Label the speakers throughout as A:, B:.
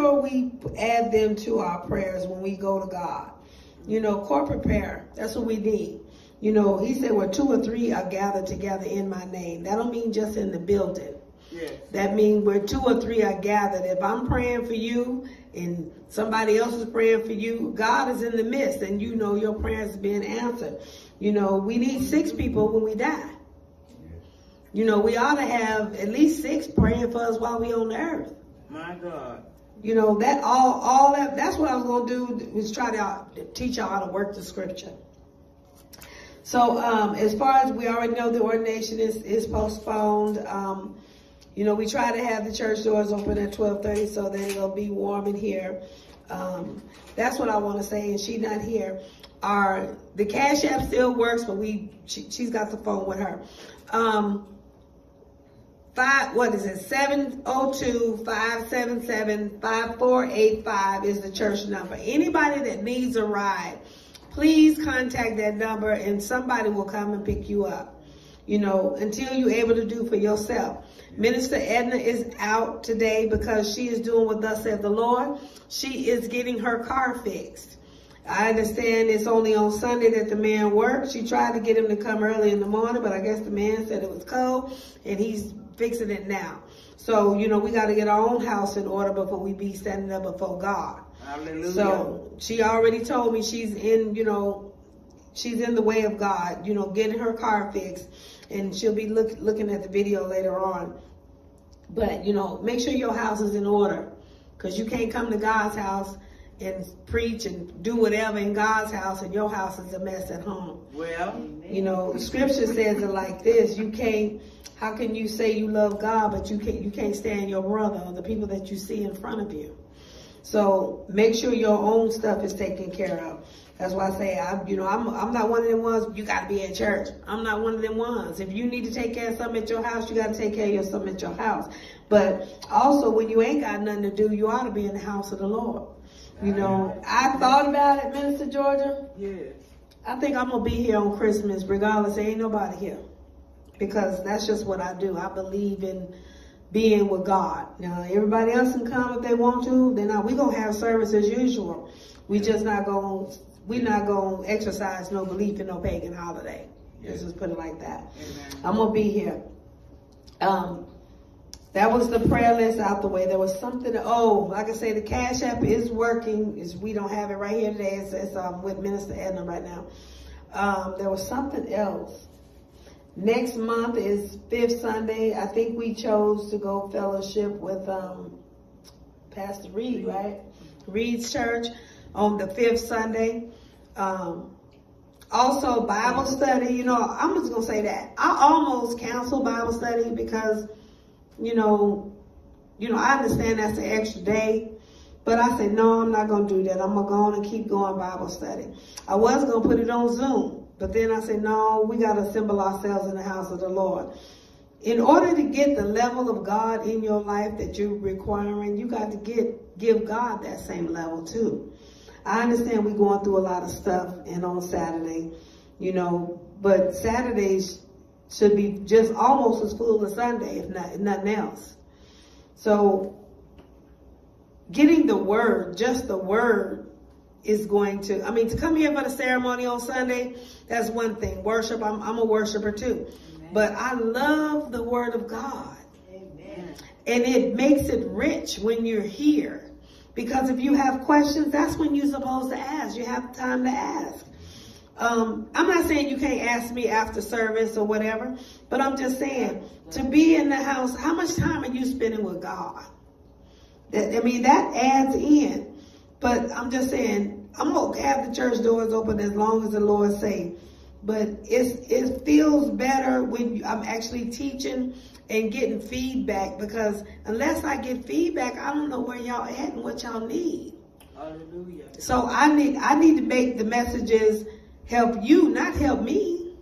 A: sure we add them to our prayers when we go to God. You know, corporate prayer, that's what we need. You know, he said, where two or three are gathered together in my name. That don't mean just in the building.
B: Yes.
A: That means where two or three are gathered. If I'm praying for you and somebody else is praying for you, God is in the midst and you know your prayers being answered. You know, we need six people when we die. You know, we ought to have at least six praying for us while we on the earth.
B: My God.
A: You know, that all, all that, that's what I was going to do is try to teach y'all how to work the scripture. So, um, as far as we already know, the ordination is, is postponed. Um, you know, we try to have the church doors open at 1230 so that it'll be warm in here. Um, that's what I want to say, and she not here. Our, the Cash App still works, but we, she, has got the phone with her. Five, what is it? 702-577-5485 is the church number. Anybody that needs a ride, please contact that number and somebody will come and pick you up. You know, until you're able to do for yourself. Minister Edna is out today because she is doing what thus said the Lord. She is getting her car fixed. I understand it's only on Sunday that the man works. She tried to get him to come early in the morning, but I guess the man said it was cold and he's fixing it now. So, you know, we got to get our own house in order before we be standing up before God.
B: Hallelujah.
A: So she already told me she's in, you know, she's in the way of God, you know, getting her car fixed and she'll be look, looking at the video later on. But, you know, make sure your house is in order because you can't come to God's house and preach and do whatever in God's house and your house is a mess at home.
B: Well,
A: you know, scripture says it like this. You can't, how can you say you love God, but you can't, you can't stand your brother or the people that you see in front of you. So make sure your own stuff is taken care of. That's why I say, I, you know, I'm, I'm not one of them ones, you got to be at church. I'm not one of them ones. If you need to take care of something at your house, you got to take care of your something at your house. But also, when you ain't got nothing to do, you ought to be in the house of the Lord. You know, I thought about it, Minister Georgia.
B: Yes.
A: I think I'm to be here on Christmas, regardless. There ain't nobody here. Because that's just what I do. I believe in being with God. Now, everybody else can come if they want to. Then we're going to have service as usual. We just not to we're not going to exercise no belief in no pagan holiday. Let's just put it like that. Amen. I'm to be here. Um, that was the prayer list out the way. There was something, oh, like I say, the Cash App is working. Is We don't have it right here today. It's, it's um, with Minister Edna right now. Um, there was something else. Next month is fifth Sunday. I think we chose to go fellowship with um, Pastor Reed, right? Reed's church on the fifth Sunday. Um, also, Bible study, you know, I'm just going to say that. I almost canceled Bible study because, you know, you know, I understand that's an extra day. But I said, no, I'm not going to do that. I'm going to go on and keep going Bible study. I was going to put it on Zoom. But then I said, no, we got to assemble ourselves in the house of the Lord. In order to get the level of God in your life that you're requiring, you got to get give God that same level too. I understand we're going through a lot of stuff and on Saturday, you know, but Saturdays should be just almost as full as Sunday, if not if nothing else. So getting the word, just the word is going to, I mean, to come here for the ceremony on Sunday, that's one thing. Worship, I'm, I'm a worshiper too. Amen. But I love the word of God. Amen. And it makes it rich when you're here. Because if you have questions, that's when you're supposed to ask. You have time to ask. Um, I'm not saying you can't ask me after service or whatever, but I'm just saying to be in the house, how much time are you spending with God? That, I mean, that adds in. But I'm just saying, I'm going to have the church doors open as long as the Lord say. But it's, it feels better when I'm actually teaching and getting feedback because unless I get feedback, I don't know where y'all at and what y'all need.
B: Hallelujah.
A: So I need I need to make the messages help you, not help me.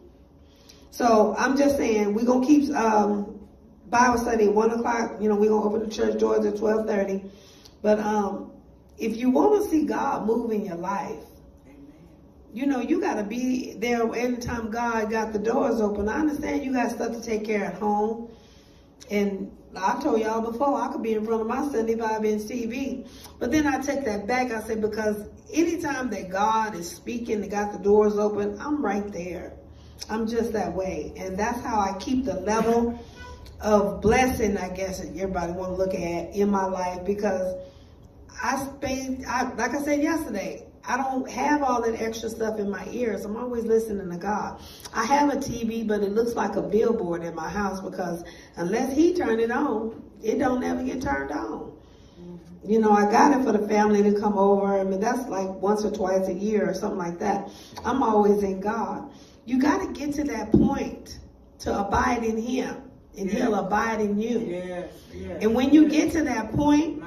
A: So I'm just saying we're gonna keep um, Bible study at one o'clock. You know, we're gonna open the church doors at twelve thirty. But um, if you want to see God move in your life, you know, you got to be there anytime God got the doors open. I understand you got stuff to take care at home and I told y'all before, I could be in front of my 75 inch TV. But then I take that back. I said, because anytime that God is speaking and got the doors open, I'm right there. I'm just that way. And that's how I keep the level of blessing, I guess that everybody want to look at in my life because I spend, I, like I said yesterday, I don't have all that extra stuff in my ears. I'm always listening to God. I have a TV, but it looks like a billboard in my house because unless he turn it on, it don't never get turned on. You know, I got it for the family to come over. I mean, that's like once or twice a year or something like that. I'm always in God. You got to get to that point to abide in him and he'll abide in you.
B: Yes, yes.
A: And when you get to that point,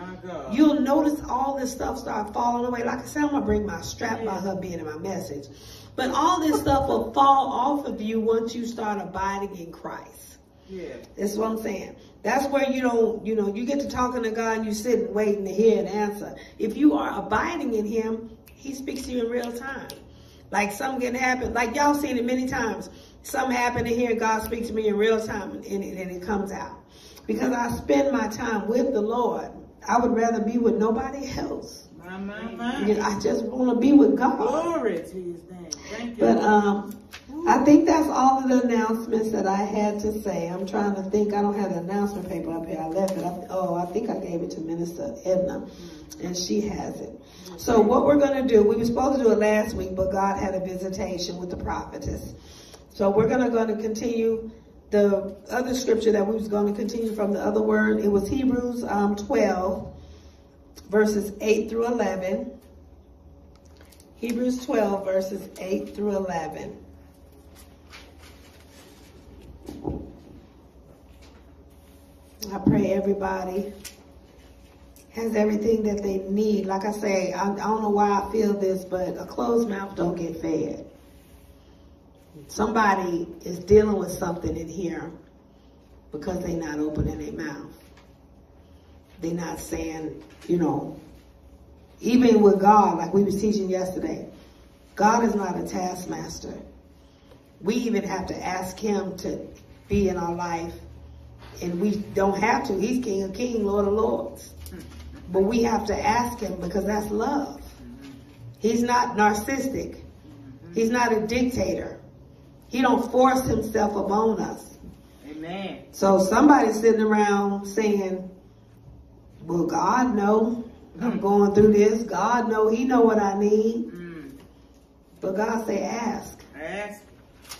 A: you'll notice all this stuff start falling away. Like I said, I'm gonna bring my strap by her being in my message. But all this stuff will fall off of you once you start abiding in Christ.
B: Yeah.
A: That's what I'm saying. That's where you don't, you know, you get to talking to God and you sit and waiting to hear an answer. If you are abiding in him, he speaks to you in real time. Like something can happen, like y'all seen it many times. Something happen to hear God speak to me in real time and it, and it comes out. Because I spend my time with the Lord. I would rather be with nobody else.
B: My, my, my.
A: I just want to be with God.
B: Glory to his name.
A: But um, I think that's all of the announcements that I had to say. I'm trying to think. I don't have the announcement paper up here. I left it. I, oh, I think I gave it to Minister Edna, and she has it. So what we're going to do, we were supposed to do it last week, but God had a visitation with the prophetess. So we're going to going to continue the other scripture that we was going to continue from the other word. It was Hebrews um, 12, verses 8 through 11. Hebrews 12, verses 8 through 11. I pray everybody has everything that they need. Like I say, I, I don't know why I feel this, but a closed mouth don't get fed. Somebody is dealing with something in here because they're not opening their mouth. They're not saying, you know, even with God, like we were teaching yesterday, God is not a taskmaster. We even have to ask him to be in our life. And we don't have to. He's King of Kings, Lord of Lords. But we have to ask him because that's love. He's not narcissistic. He's not a dictator. He don't force himself upon us.
B: Amen.
A: So somebody's sitting around saying, well, God know I'm going through this. God know he know what I need.
B: Mm.
A: But God say, ask,
B: Ask.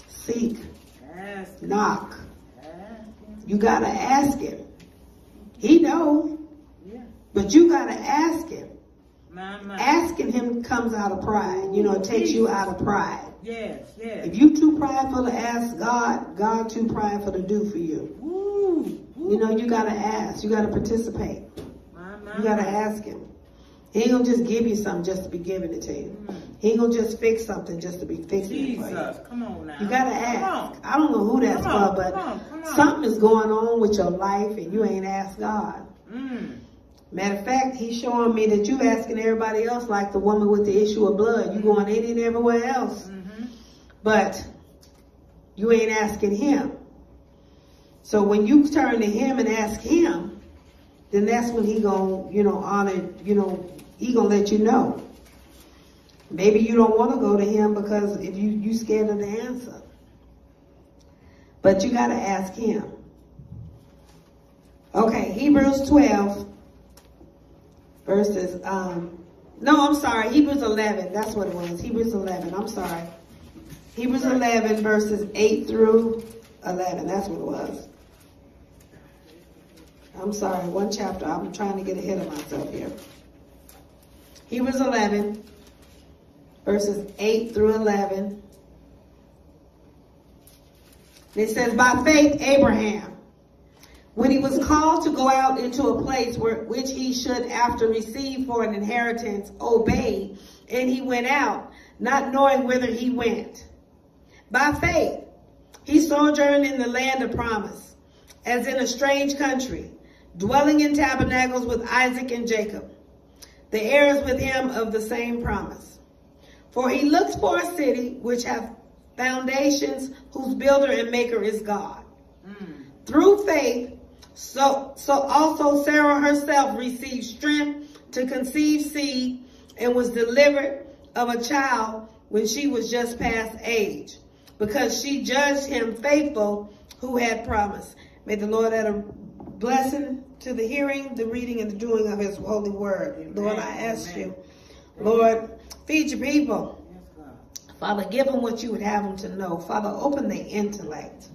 A: seek,
B: Ask.
A: knock.
B: Ask.
A: You gotta ask him. He know,
B: Yeah.
A: but you gotta ask him.
B: My, my.
A: Asking him comes out of pride. You know, it takes you out of pride.
B: Yes, yes.
A: If you too prideful to ask God, God too prideful to do for you.
B: Woo. Woo.
A: You know, you gotta ask. You gotta participate. You gotta ask him. He ain't gonna just give you something just to be giving it to you.
B: Mm.
A: He ain't gonna just fix something just to be fixing it for you.
B: Jesus. Come on now.
A: You gotta ask. I don't know who that's
B: Come on,
A: for, but
B: come on, come on.
A: something is going on with your life and you ain't asked God.
B: Mm.
A: Matter of fact, he's showing me that you asking everybody else like the woman with the issue of blood. You going in and everywhere else,
B: Mm-hmm.
A: but you ain't asking him. So when you turn to him and ask him, then that's when he gonna, you know, honor, you know, he gonna let you know. Maybe you don't want to go to him because if you you scared of the answer. But you gotta ask him. Okay, Hebrews 12 verses, um, no, I'm sorry, Hebrews 11, that's what it was, Hebrews 11, I'm sorry. Hebrews 11 verses 8 through 11, that's what it was. I'm sorry, one chapter, I'm trying to get ahead of myself here. Hebrews 11 verses 8 through 11. It says, by faith, Abraham, when he was called to go out into a place where, which he should after receive for an inheritance, obey, and he went out, not knowing whither he went. By faith, he sojourned in the land of promise, as in a strange country, dwelling in tabernacles with Isaac and Jacob, the heirs with him of the same promise. For he looks for a city which hath foundations, whose builder and maker is God.
B: Mm.
A: Through faith, So, so also Sarah herself received strength to conceive seed and was delivered of a child when she was just past age because she judged him faithful who had promised. May the Lord add a blessing to the hearing, the reading, and the doing of his holy word.
B: Amen.
A: Lord, I ask
B: Amen.
A: you, Lord, feed your people. Father, give them what you would have them to know. Father, open their intellect.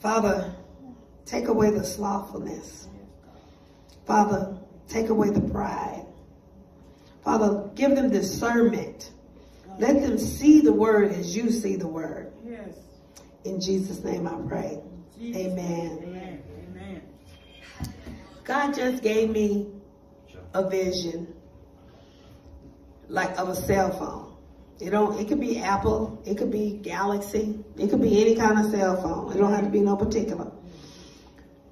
A: Father, take away the slothfulness. Father, take away the pride. Father, give them discernment. Let them see the word as you see the word.
B: Yes.
A: In Jesus' name I pray.
B: Jesus.
A: Amen.
B: Amen.
A: God just gave me a vision like of a cell phone. It don't it could be Apple, it could be Galaxy, it could be any kind of cell phone. It don't have to be no particular.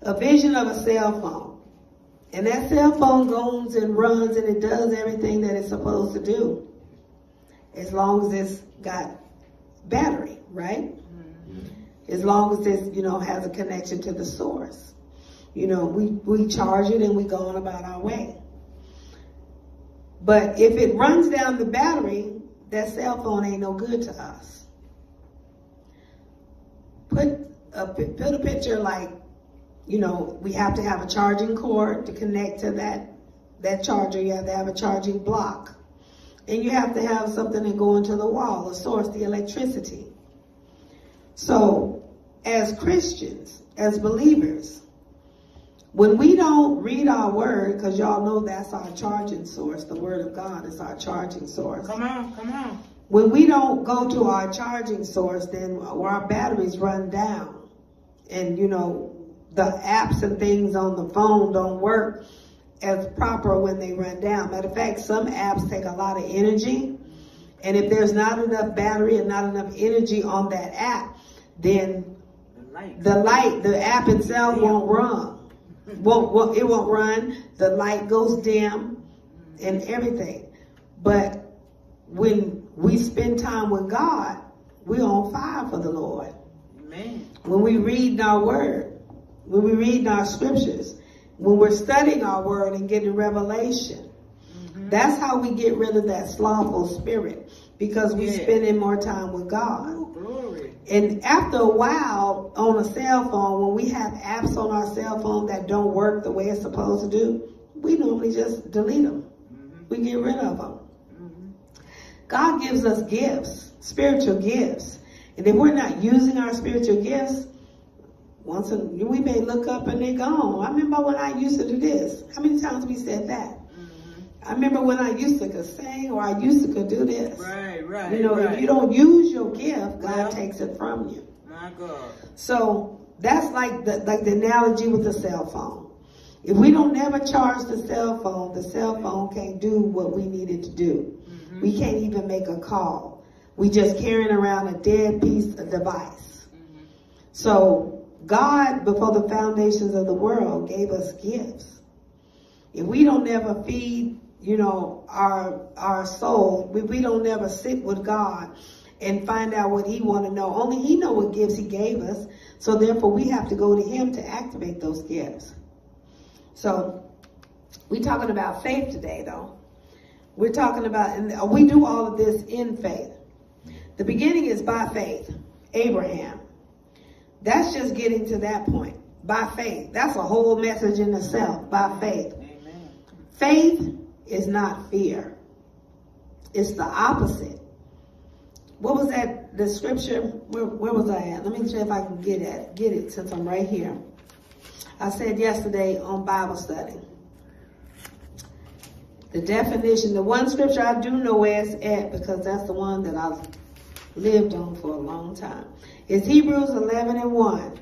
A: A vision of a cell phone. And that cell phone goes and runs and it does everything that it's supposed to do. As long as it's got battery, right? Mm-hmm. As long as it, you know, has a connection to the source. You know, we, we charge it and we go on about our way. But if it runs down the battery, that cell phone ain't no good to us. Put a, put a picture like, you know, we have to have a charging cord to connect to that, that charger. You have to have a charging block. And you have to have something to go into the wall, a source, the electricity. So, as Christians, as believers, when we don't read our word, because y'all know that's our charging source, the word of God is our charging source.
B: Come on. Come on.
A: When we don't go to our charging source, then our batteries run down. And you know, the apps and things on the phone don't work as proper when they run down. Matter of fact, some apps take a lot of energy. And if there's not enough battery and not enough energy on that app, then
B: The light.
A: the light, the app itself won't run. Won't, won't it won't run. The light goes dim and everything. But when we spend time with God, we're on fire for the Lord.
B: Amen.
A: When we read our word, when we read our scriptures, when we're studying our word and getting revelation,
B: Mhm.
A: that's how we get rid of that slothful spirit because we're
B: Yeah.
A: spending more time with God. And after a while on a cell phone, when we have apps on our cell phone that don't work the way it's supposed to do, we normally just delete them.
B: Mhm.
A: We get rid of them. God gives us gifts, spiritual gifts. And if we're not using our spiritual gifts, once a, we may look up and they're gone. I remember when I used to do this. How many times we said that? I remember when I used to could sing or I used to could do this.
B: Right. Right.
A: You know,
B: right.
A: if you don't use your gift, God
B: Well.
A: takes it from you.
B: My God.
A: So that's like the like the analogy with the cell phone. If we don't never charge the cell phone, the cell phone can't do what we need it to do.
B: Mhm.
A: We can't even make a call. We just carrying around a dead piece of device.
B: Mhm.
A: So God, before the foundations of the world, gave us gifts. If we don't ever feed, you know, our our soul, we, we don't ever sit with God and find out what He want to know. Only He know what gifts He gave us. So therefore, we have to go to Him to activate those gifts. So we're talking about faith today, though. We're talking about, and we do all of this in faith. The beginning is by faith. Abraham. That's just getting to that point. By faith. That's a whole message in itself. By faith.
B: Amen.
A: Faith is not fear. It's the opposite. What was that? The scripture? Where, where was I at? Let me see if I can get it. Get it since I'm right here. I said yesterday on Bible study. The definition, the one scripture I do know where it's at because that's the one that I've lived on for a long time. Is Hebrews 11 and 1.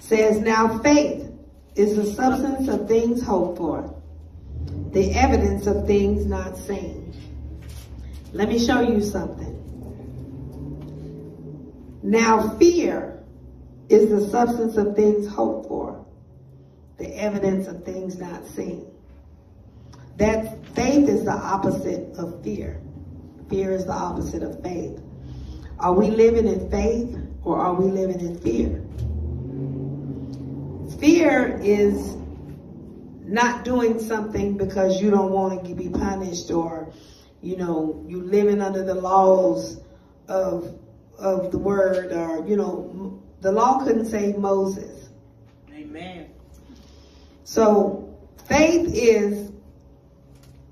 A: Says, now faith is the substance of things hoped for, the evidence of things not seen. Let me show you something. Now fear is the substance of things hoped for, the evidence of things not seen. That faith is the opposite of fear. Fear is the opposite of faith. Are we living in faith or are we living in fear? fear is not doing something because you don't want to be punished or, you know, you living under the laws of of the word or, you know, the law couldn't save Moses.
B: Amen.
A: So faith is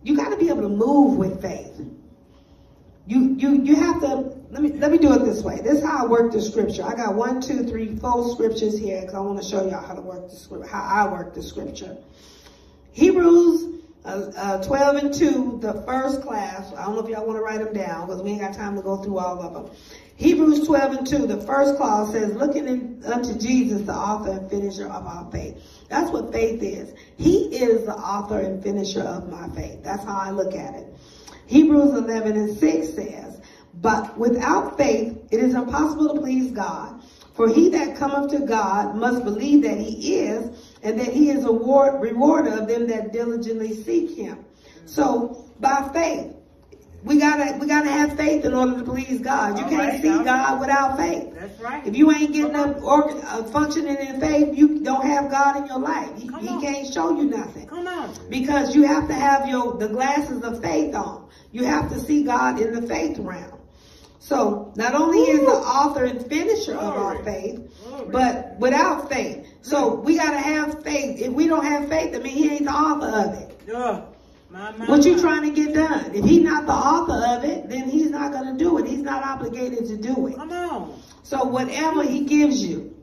A: you got to be able to move with faith. You you you have to let me let me do it this way. This is how I work the scripture. I got one, two, three, four scriptures here because I want to show y'all how to work the scripture, how I work the scripture. Hebrews uh, uh, 12 and 2, the first class. I don't know if y'all want to write them down because we ain't got time to go through all of them. Hebrews 12 and 2, the first clause says, looking in, unto Jesus, the author and finisher of our faith. That's what faith is. He is the author and finisher of my faith. That's how I look at it. Hebrews 11 and 6 says, But without faith it is impossible to please God. For he that cometh to God must believe that he is, and that he is a rewarder of them that diligently seek him. So by faith, we gotta we gotta have faith in order to please God. You
B: All
A: can't
B: right,
A: see. God without faith.
B: That's right.
A: If you ain't getting up or uh, functioning in faith, you don't have God in your life. He, he can't show you nothing
B: Come on.
A: because you have to have your the glasses of faith on. You have to see God in the faith realm. So not only is the author and finisher of our faith,
B: Glory.
A: but without faith. So we gotta have faith. If we don't have faith, I mean he ain't the author of it.
B: Yeah. My, my,
A: What you trying to get done? If he's not the author of it, then he's not gonna do it. He's not obligated to do it.
B: Come on.
A: So whatever he gives you.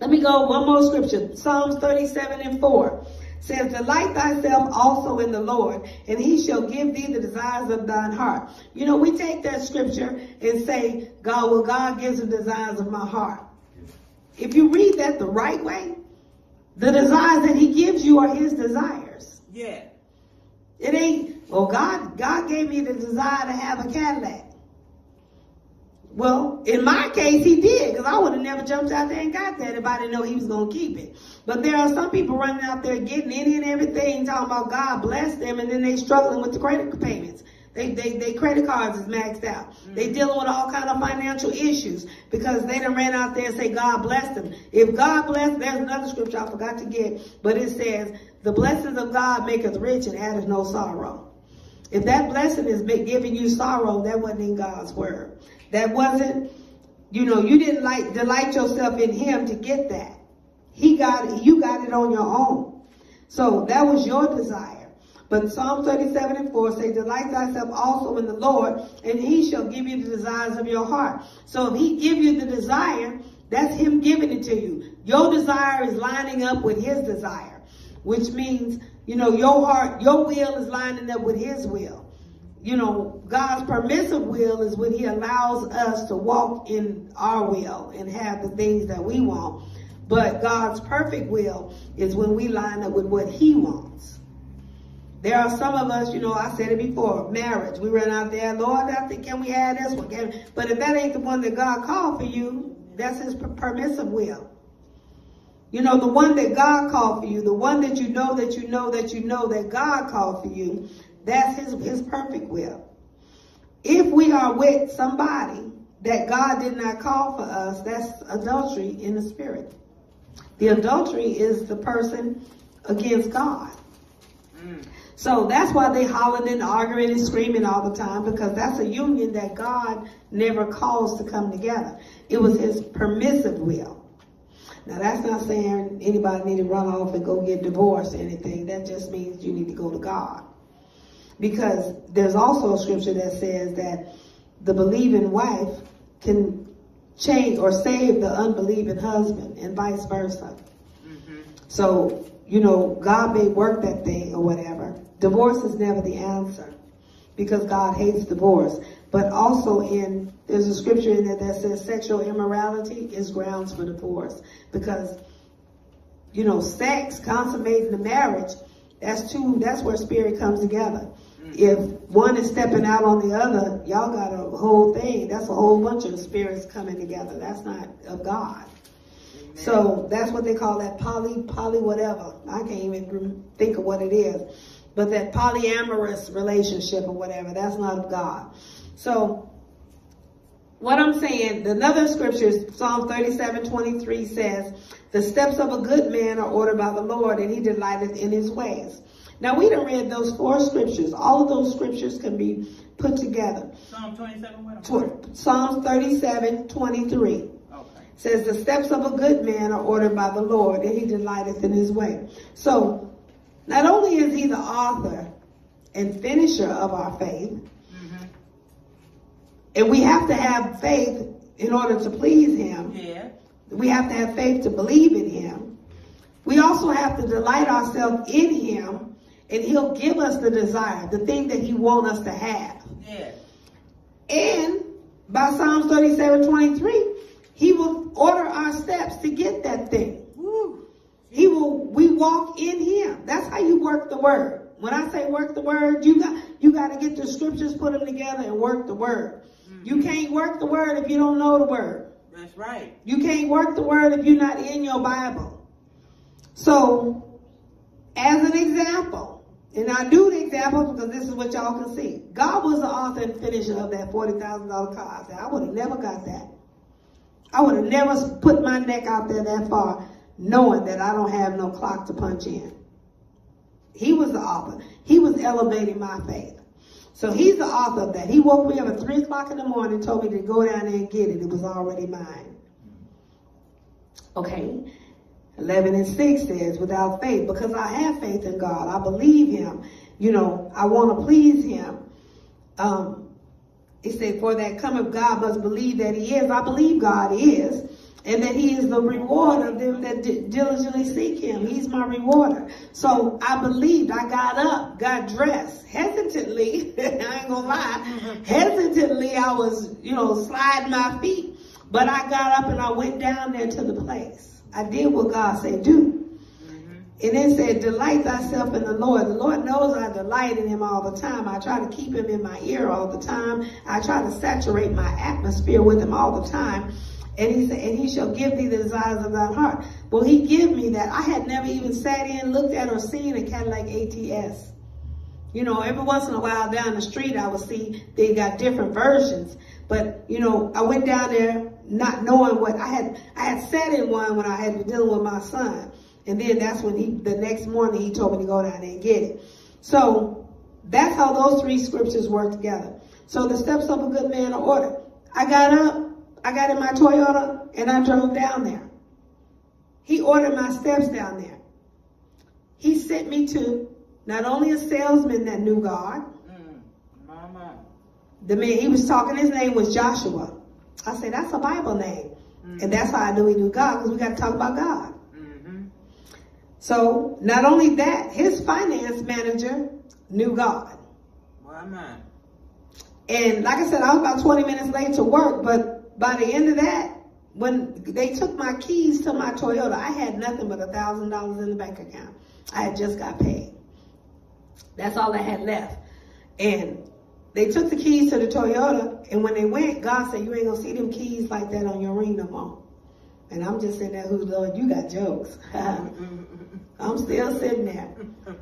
A: Let me go one more scripture. Psalms 37 and 4 says, Delight thyself also in the Lord, and he shall give thee the desires of thine heart. You know, we take that scripture and say, God, well, God gives the desires of my heart. If you read that the right way, the desires that he gives you are his desires.
B: Yeah.
A: It ain't, well, God, God gave me the desire to have a Cadillac. Well, in my case, he did, because I would have never jumped out there and got that if I didn't know he was going to keep it. But there are some people running out there getting any and everything, talking about God bless them, and then they struggling with the credit payments. They, they, they credit cards is maxed out. Mm. They dealing with all kind of financial issues because they done ran out there and say God bless them. If God bless, there's another scripture I forgot to get, but it says, the blessings of God maketh rich and addeth no sorrow. If that blessing is giving you sorrow, that wasn't in God's word. That wasn't, you know, you didn't like delight yourself in Him to get that. He got it. You got it on your own. So that was your desire. But Psalm 37 and 4 say, delight thyself also in the Lord, and He shall give you the desires of your heart. So if He give you the desire, that's Him giving it to you. Your desire is lining up with His desire, which means, you know, your heart, your will is lining up with His will you know, God's permissive will is when he allows us to walk in our will and have the things that we want. But God's perfect will is when we line up with what he wants. There are some of us, you know, I said it before, marriage. We run out there, Lord, I think, can we have this one? Can? But if that ain't the one that God called for you, that's his permissive will. You know, the one that God called for you, the one that you know that you know that you know that God called for you, that's his, his perfect will. If we are with somebody that God did not call for us, that's adultery in the spirit. The adultery is the person against God.
B: Mm.
A: So that's why they hollering and arguing and screaming all the time because that's a union that God never calls to come together. It was his permissive will. Now that's not saying anybody need to run off and go get divorced or anything. That just means you need to go to God. Because there's also a scripture that says that the believing wife can change or save the unbelieving husband and vice versa.
B: Mm-hmm.
A: So, you know, God may work that thing or whatever. Divorce is never the answer because God hates divorce. But also in, there's a scripture in there that says sexual immorality is grounds for divorce because, you know, sex, consummating the marriage, that's two, that's where spirit comes together. If one is stepping out on the other, y'all got a whole thing. That's a whole bunch of spirits coming together. That's not of God.
B: Amen.
A: So that's what they call that poly, poly whatever. I can't even think of what it is. But that polyamorous relationship or whatever, that's not of God. So what I'm saying, another scripture, Psalm 37, 23 says, the steps of a good man are ordered by the Lord and he delighteth in his ways. Now we done read those four scriptures. All of those scriptures can be put together.
B: Psalm 27, what?
A: Tw- Psalms 37, 23
B: Okay.
A: says the steps of a good man are ordered by the Lord and he delighteth in his way. So not only is he the author and finisher of our faith. And we have to have faith in order to please him.
B: Yeah.
A: We have to have faith to believe in him. We also have to delight ourselves in him and he'll give us the desire, the thing that he wants us to have.
B: Yeah.
A: And by Psalms 37, 23, he will order our steps to get that thing.
B: Woo.
A: He will, we walk in him. That's how you work the word. When I say work the word, you got, you got to get the scriptures, put them together and work the word. You can't work the word if you don't know the word.
B: That's right.
A: You can't work the word if you're not in your Bible. So, as an example, and I do the example because this is what y'all can see. God was the author and finisher of that $40,000 car. I would have never got that. I would have never put my neck out there that far knowing that I don't have no clock to punch in. He was the author. He was elevating my faith. So he's the author of that. He woke me up at 3 o'clock in the morning and told me to go down there and get it. It was already mine. Okay. 11 and 6 says, without faith, because I have faith in God. I believe him. You know, I want to please him. Um, it said, for that cometh God must believe that he is. I believe God is. And that he is the rewarder of them that di- diligently seek him. He's my rewarder. So I believed. I got up, got dressed. Hesitantly, I ain't gonna lie. Hesitantly, I was, you know, sliding my feet. But I got up and I went down there to the place. I did what God said do.
B: Mm-hmm.
A: And it said, delight thyself in the Lord. The Lord knows I delight in him all the time. I try to keep him in my ear all the time. I try to saturate my atmosphere with him all the time. And he said, and he shall give thee the desires of thy heart. Well, he give me that. I had never even sat in, looked at, or seen a Cadillac ATS. You know, every once in a while down the street, I would see they got different versions. But, you know, I went down there not knowing what I had, I had sat in one when I had been dealing with my son. And then that's when he, the next morning, he told me to go down there and get it. So that's how those three scriptures work together. So the steps of a good man are ordered. I got up, I got in my Toyota, and I drove down there. He ordered my steps down there. He sent me to not only a salesman that knew God,
B: Mm. Mama.
A: the man he was talking, his name was Joshua. I said, that's a Bible name.
B: Mm.
A: And that's how I knew he knew God, because we got to talk about God.
B: Mm-hmm.
A: So not only that, his finance manager knew God.
B: Mama.
A: And like I said, I was about 20 minutes late to work, but by the end of that, when they took my keys to my Toyota, I had nothing but a thousand dollars in the bank account. I had just got paid. That's all I had left. And they took the keys to the Toyota, and when they went, God said, you ain't gonna see them keys like that on your ring no more. And I'm just sitting there, who's Lord, you got jokes. I'm still sitting there.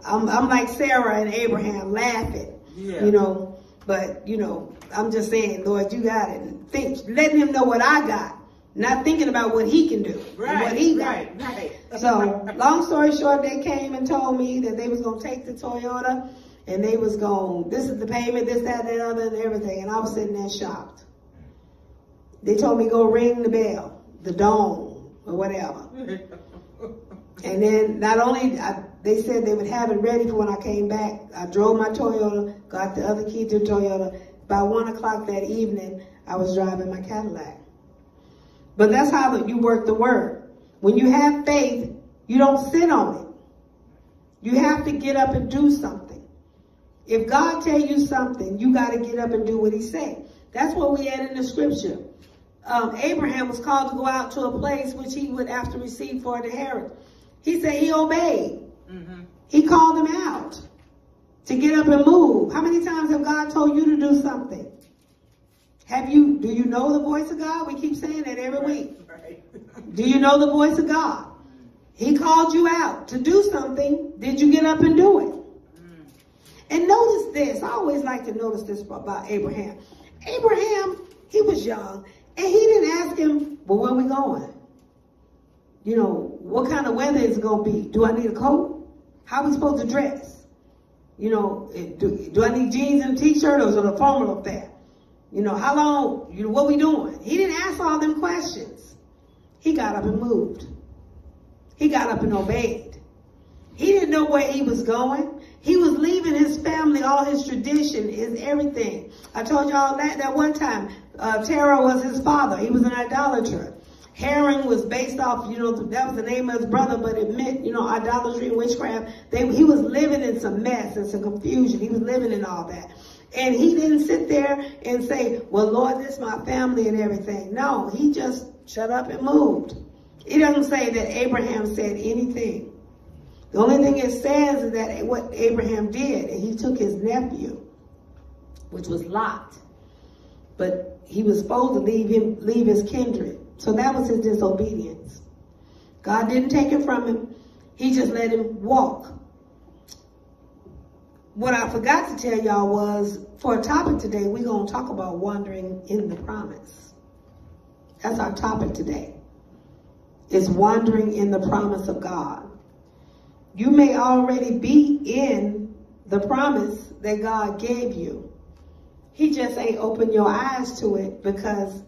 A: I'm, I'm like Sarah and Abraham laughing,
B: Yeah.
A: you know, but you know, I'm just saying, Lord, you got it. Think, letting him know what I got, not thinking about what he can do,
B: Right.
A: what he got.
B: right. Right.
A: So, long story short, they came and told me that they was gonna take the Toyota and they was going, this is the payment, this, that, that, other, and everything. And I was sitting there shocked. They told me go ring the bell, the dome, or whatever. And then not only I, they said they would have it ready for when I came back. I drove my Toyota, got the other key to Toyota. By one o'clock that evening, I was driving my Cadillac. But that's how you work the word. When you have faith, you don't sit on it. You have to get up and do something. If God tell you something, you got to get up and do what he said. That's what we had in the scripture. Um, Abraham was called to go out to a place which he would have to receive for an inheritance. He said he obeyed.
B: mm-hmm.
A: He called him out to get up and move. How many times have God told you to do something? Have you, do you know the voice of God? We keep saying that every week. Do you know the voice of God? He called you out to do something. Did you get up and do it?
B: Mm.
A: And notice this. I always like to notice this about Abraham. Abraham, He was young. And he didn't ask him, well, where are we going? You know, what kind of weather is it going to be? Do I need a coat? How are we supposed to dress? You know, do, do I need jeans and a t-shirt or is it a formal affair? You know, how long, you know, what we doing? He didn't ask all them questions. He got up and moved. He got up and obeyed. He didn't know where he was going. He was leaving his family, all his tradition, his everything. I told y'all that that one time. Uh, was his father. He was an idolater. Haran was based off, you know, that was the name of his brother, but it meant, you know, idolatry and witchcraft. They, he was living in some mess and some confusion. He was living in all that. And he didn't sit there and say, well, Lord, this is my family and everything. No, he just shut up and moved. It doesn't say that Abraham said anything. The only thing it says is that what Abraham did, he took his nephew, which was Lot, but he was supposed to leave him, leave his kindred. So that was his disobedience. God didn't take it from him. He just let him walk. What I forgot to tell y'all was, for a topic today, we're going to talk about wandering in the promise. That's our topic today. Is wandering in the promise of God. You may already be in the promise that God gave you. He just ain't opened your eyes to it because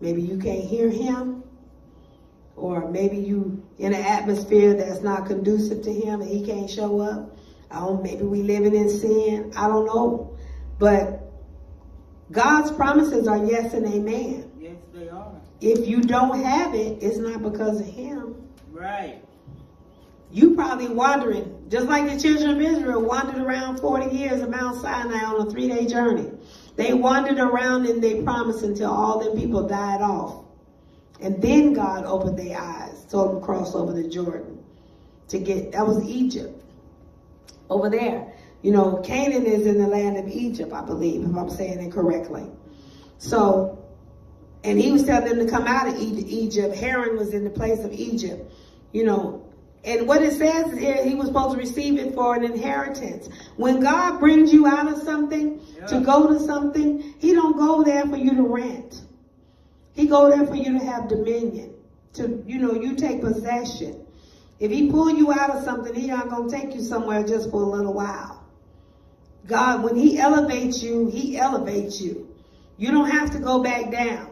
A: maybe you can't hear him or maybe you in an atmosphere that's not conducive to him and he can't show up. I don't, maybe we living in sin. I don't know. But God's promises are yes and amen.
B: Yes, they are.
A: If you don't have it, it's not because of him.
B: Right.
A: You probably wandering, just like the children of Israel wandered around 40 years at Mount Sinai on a three-day journey. They wandered around in their promise until all them people died off. And then God opened their eyes, told them to cross over the Jordan to get, that was Egypt. Over there. You know, Canaan is in the land of Egypt, I believe, if I'm saying it correctly. So, and he was telling them to come out of Egypt. Haran was in the place of Egypt. You know, and what it says here, he was supposed to receive it for an inheritance. When God brings you out of something yeah. to go to something, he don't go there for you to rent. He go there for you to have dominion. To, you know, you take possession. If he pull you out of something, he not going to take you somewhere just for a little while. God, when he elevates you, he elevates you. You don't have to go back down.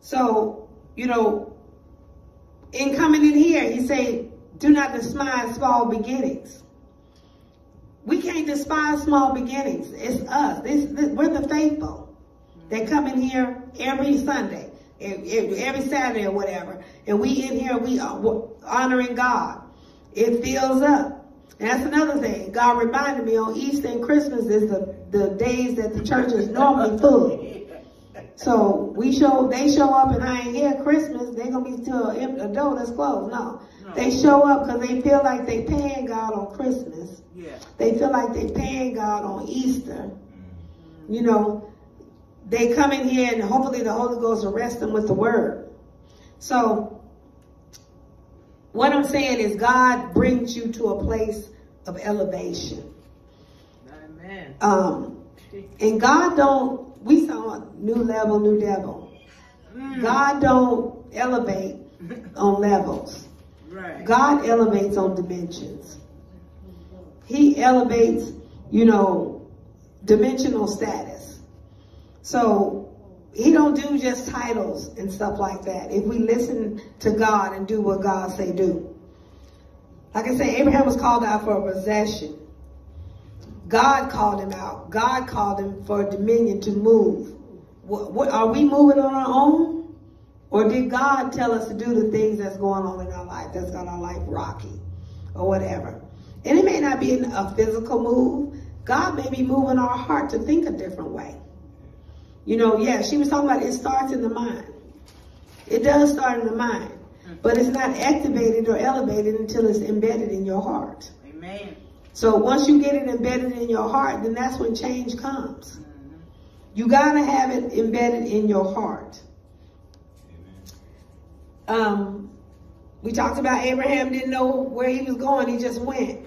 A: So, you know, in coming in here, he said, do not despise small beginnings. We can't despise small beginnings. It's us. It's, we're the faithful. They come in here every Sunday, every Saturday or whatever. And we in here, we are honoring God. It fills up. And that's another thing. God reminded me on Easter and Christmas is the, the days that the church is normally full. So we show, they show up and I ain't here Christmas, they gonna be still a door that's closed. No. no. They show up because they feel like they paying God on Christmas. Yeah. They feel like they paying God on Easter. Mm-hmm. You know, they come in here and hopefully the Holy Ghost arrest them with the word. So what I'm saying is God brings you to a place of elevation. Amen. Um, and God don't we saw new level, new devil. Mm. God don't elevate on levels. Right. God elevates on dimensions. He elevates, you know, dimensional status. So he don't do just titles and stuff like that. If we listen to God and do what God say do. Like I say, Abraham was called out for a possession. God called him out. God called him for dominion to move. What, what, are we moving on our own? Or did God tell us to do the things that's going on in our life, that's got our life rocky or whatever? And it may not be a physical move. God may be moving our heart to think a different way. You know, yeah, she was talking about it starts in the mind. It does start in the mind, but it's not activated or elevated until it's embedded in your heart. Amen. So once you get it embedded in your heart, then that's when change comes. You got to have it embedded in your heart. Um, we talked about Abraham didn't know where he was going. He just went.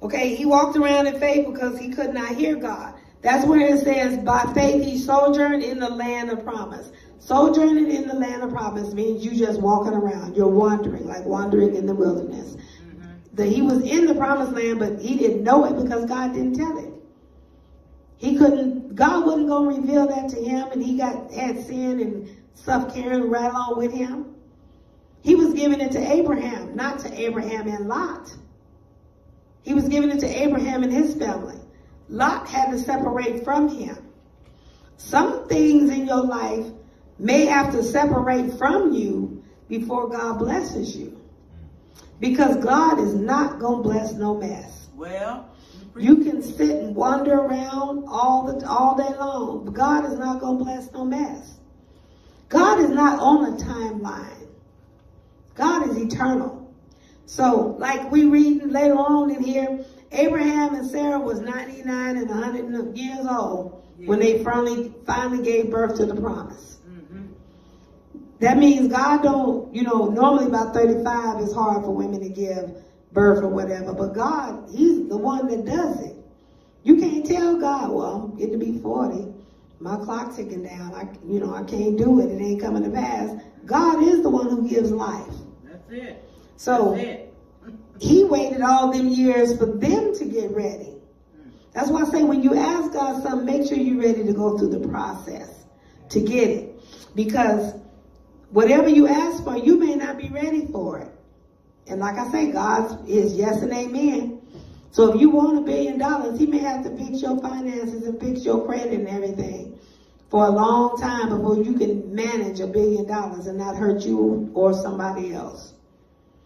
A: Okay, he walked around in faith because he could not hear God. That's where it says, by faith he sojourned in the land of promise. Sojourning in the land of promise means you just walking around. You're wandering, like wandering in the wilderness. That he was in the promised land, but he didn't know it because God didn't tell it. He couldn't, God wasn't going to reveal that to him, and he got had sin and stuff carrying right along with him. He was giving it to Abraham, not to Abraham and Lot. He was giving it to Abraham and his family. Lot had to separate from him. Some things in your life may have to separate from you before God blesses you. Because God is not going to bless no mess.
B: Well,
A: You can sit and wander around all the all day long, but God is not going to bless no mess. God is not on a timeline. God is eternal. So, like we read later on in here, Abraham and Sarah was 99 and 100 years old when they finally finally gave birth to the promise. That means God don't, you know, normally about 35 is hard for women to give birth or whatever, but God, He's the one that does it. You can't tell God, well, I'm getting to be 40. My clock ticking down. I, you know, I can't do it. It ain't coming to pass. God is the one who gives life.
B: That's it.
A: So
B: That's it.
A: He waited all them years for them to get ready. That's why I say when you ask God something, make sure you're ready to go through the process to get it. Because whatever you ask for, you may not be ready for it. And like I say, God is yes and amen. So if you want a billion dollars, he may have to fix your finances and fix your credit and everything for a long time before you can manage a billion dollars and not hurt you or somebody else.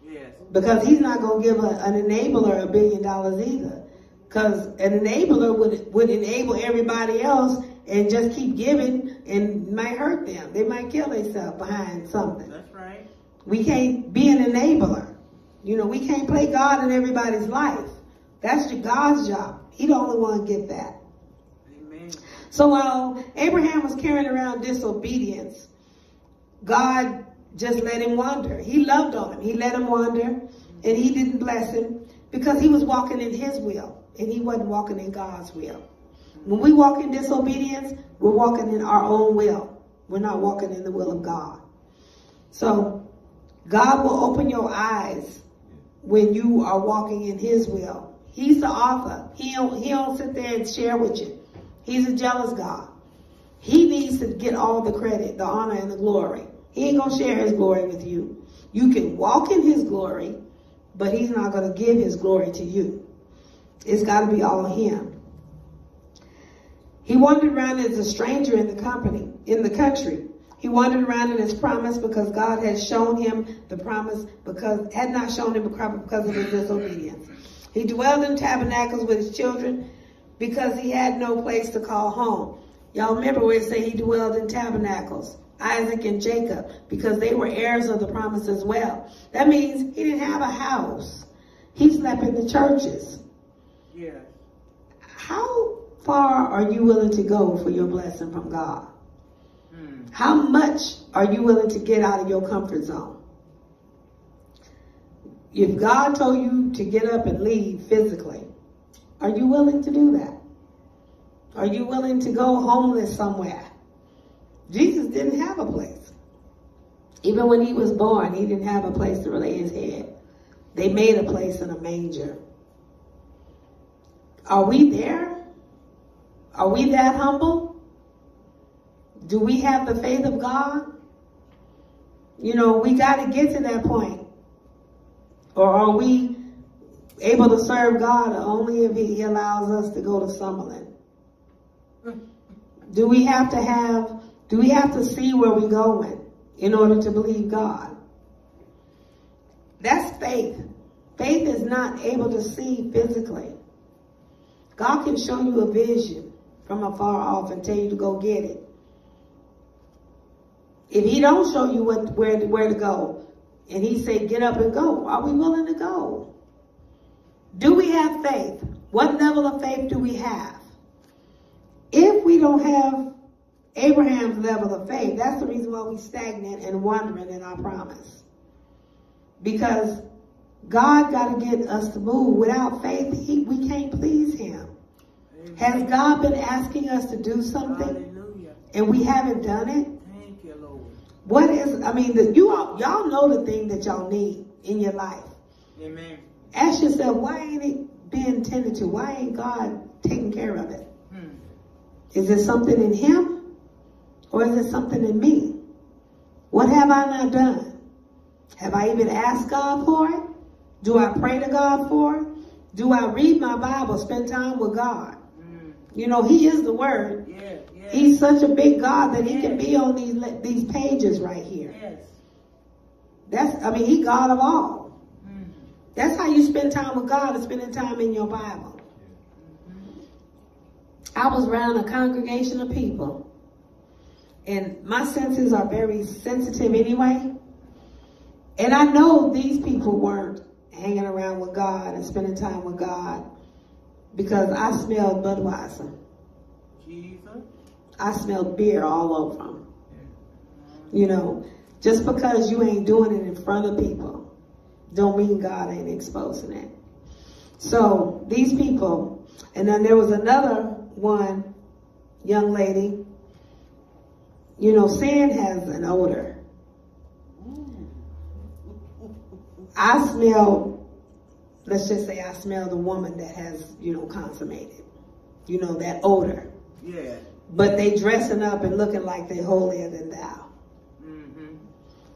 B: Yes.
A: Because he's not going to give a, an enabler a billion dollars either. Because an enabler would, would enable everybody else and just keep giving and might hurt them. They might kill themselves behind something.
B: That's right.
A: We can't be an enabler. You know, we can't play God in everybody's life. That's your God's job. He the only one get that.
B: Amen.
A: So while Abraham was carrying around disobedience, God just let him wander. He loved on him. He let him wander and he didn't bless him because he was walking in his will and he wasn't walking in God's will. When we walk in disobedience, we're walking in our own will. We're not walking in the will of God. So God will open your eyes when you are walking in his will. He's the author. He don't, he don't sit there and share with you. He's a jealous God. He needs to get all the credit, the honor, and the glory. He ain't gonna share his glory with you. You can walk in his glory, but he's not gonna give his glory to you. It's gotta be all him. He wandered around as a stranger in the company, in the country. He wandered around in his promise because God had shown him the promise because had not shown him the promise because of his disobedience. He dwelled in tabernacles with his children because he had no place to call home. Y'all remember where it said he dwelled in tabernacles, Isaac and Jacob, because they were heirs of the promise as well. That means he didn't have a house. He slept in the churches.
B: Yes.
A: How far are you willing to go for your blessing from God?
B: Mm.
A: How much are you willing to get out of your comfort zone? If God told you to get up and leave physically, are you willing to do that? Are you willing to go homeless somewhere? Jesus didn't have a place. Even when he was born, he didn't have a place to lay his head. They made a place in a manger. Are we there? Are we that humble? Do we have the faith of God? You know, we got to get to that point. Or are we able to serve God only if He allows us to go to Summerlin? Do we have to have, do we have to see where we're going in order to believe God? That's faith. Faith is not able to see physically. God can show you a vision from afar off and tell you to go get it. If he don't show you what where where to go, and he say get up and go, are we willing to go? Do we have faith? What level of faith do we have? If we don't have Abraham's level of faith, that's the reason why we stagnant and wandering in our promise. Because God got to get us to move. Without faith, he, we can't please him. Has God been asking us to do something
B: Hallelujah.
A: and we haven't done it?
B: Thank you, Lord.
A: What is, I mean, the, you all, y'all know the thing that y'all need in your life.
B: Amen.
A: Ask yourself, why ain't it being tended to? Why ain't God taking care of it?
B: Hmm.
A: Is it something in him or is it something in me? What have I not done? Have I even asked God for it? Do I pray to God for it? Do I read my Bible, spend time with God? You know, He is the Word.
B: Yeah, yeah.
A: He's such a big God that He can be on these these pages right here.
B: yes.
A: That's, I mean, He God of all.
B: Hmm.
A: That's how you spend time with God, is spending time in your Bible. I was around a congregation of people, and my senses are very sensitive anyway. And I know these people weren't hanging around with God and spending time with God because I smelled Budweiser.
B: Jesus.
A: I smelled beer all over them. You know, just because you ain't doing it in front of people, don't mean God ain't exposing it. So these people, and then there was another one young lady. You know, sand has an odor. I smell, let's just say I smell the woman that has, you know, consummated. You know, that odor.
B: Yeah.
A: But they dressing up and looking like they holier than thou.
B: Mm-hmm.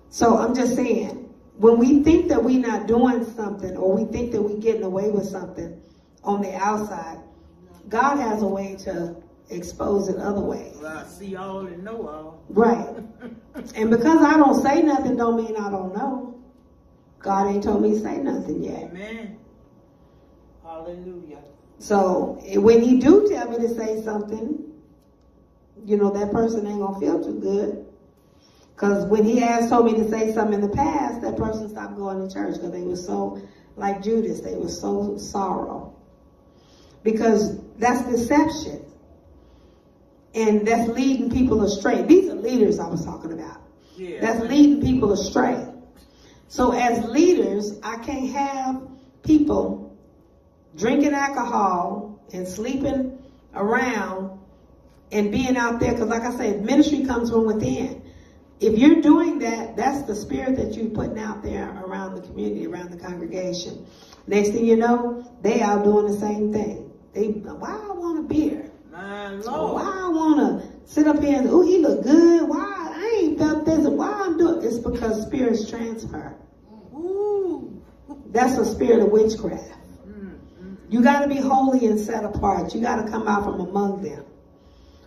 A: So I'm just saying, when we think that we're not doing something or we think that we're getting away with something on the outside, God has a way to expose it other ways.
B: Well, I see all and know all.
A: Right. And because I don't say nothing don't mean I don't know. God ain't told me to say nothing yet.
B: Amen. Hallelujah.
A: So when he do tell me to say something, you know, that person ain't gonna feel too good. Cause when he has told me to say something in the past, that person stopped going to church because they were so, like Judas, they were so sorrow. Because that's deception. And that's leading people astray. These are leaders I was talking about.
B: Yeah.
A: That's leading people astray. So as leaders, I can't have people drinking alcohol and sleeping around and being out there. Because like I said, ministry comes from within. If you're doing that, that's the spirit that you're putting out there around the community, around the congregation. Next thing you know, they out doing the same thing. They, why I want a beer?
B: My
A: Why I want to sit up here and, oh, he look good. Why I ain't felt this. and Why I'm doing It's because spirits transfer.
B: Ooh.
A: That's a spirit of witchcraft. You got to be holy and set apart. You got to come out from among them.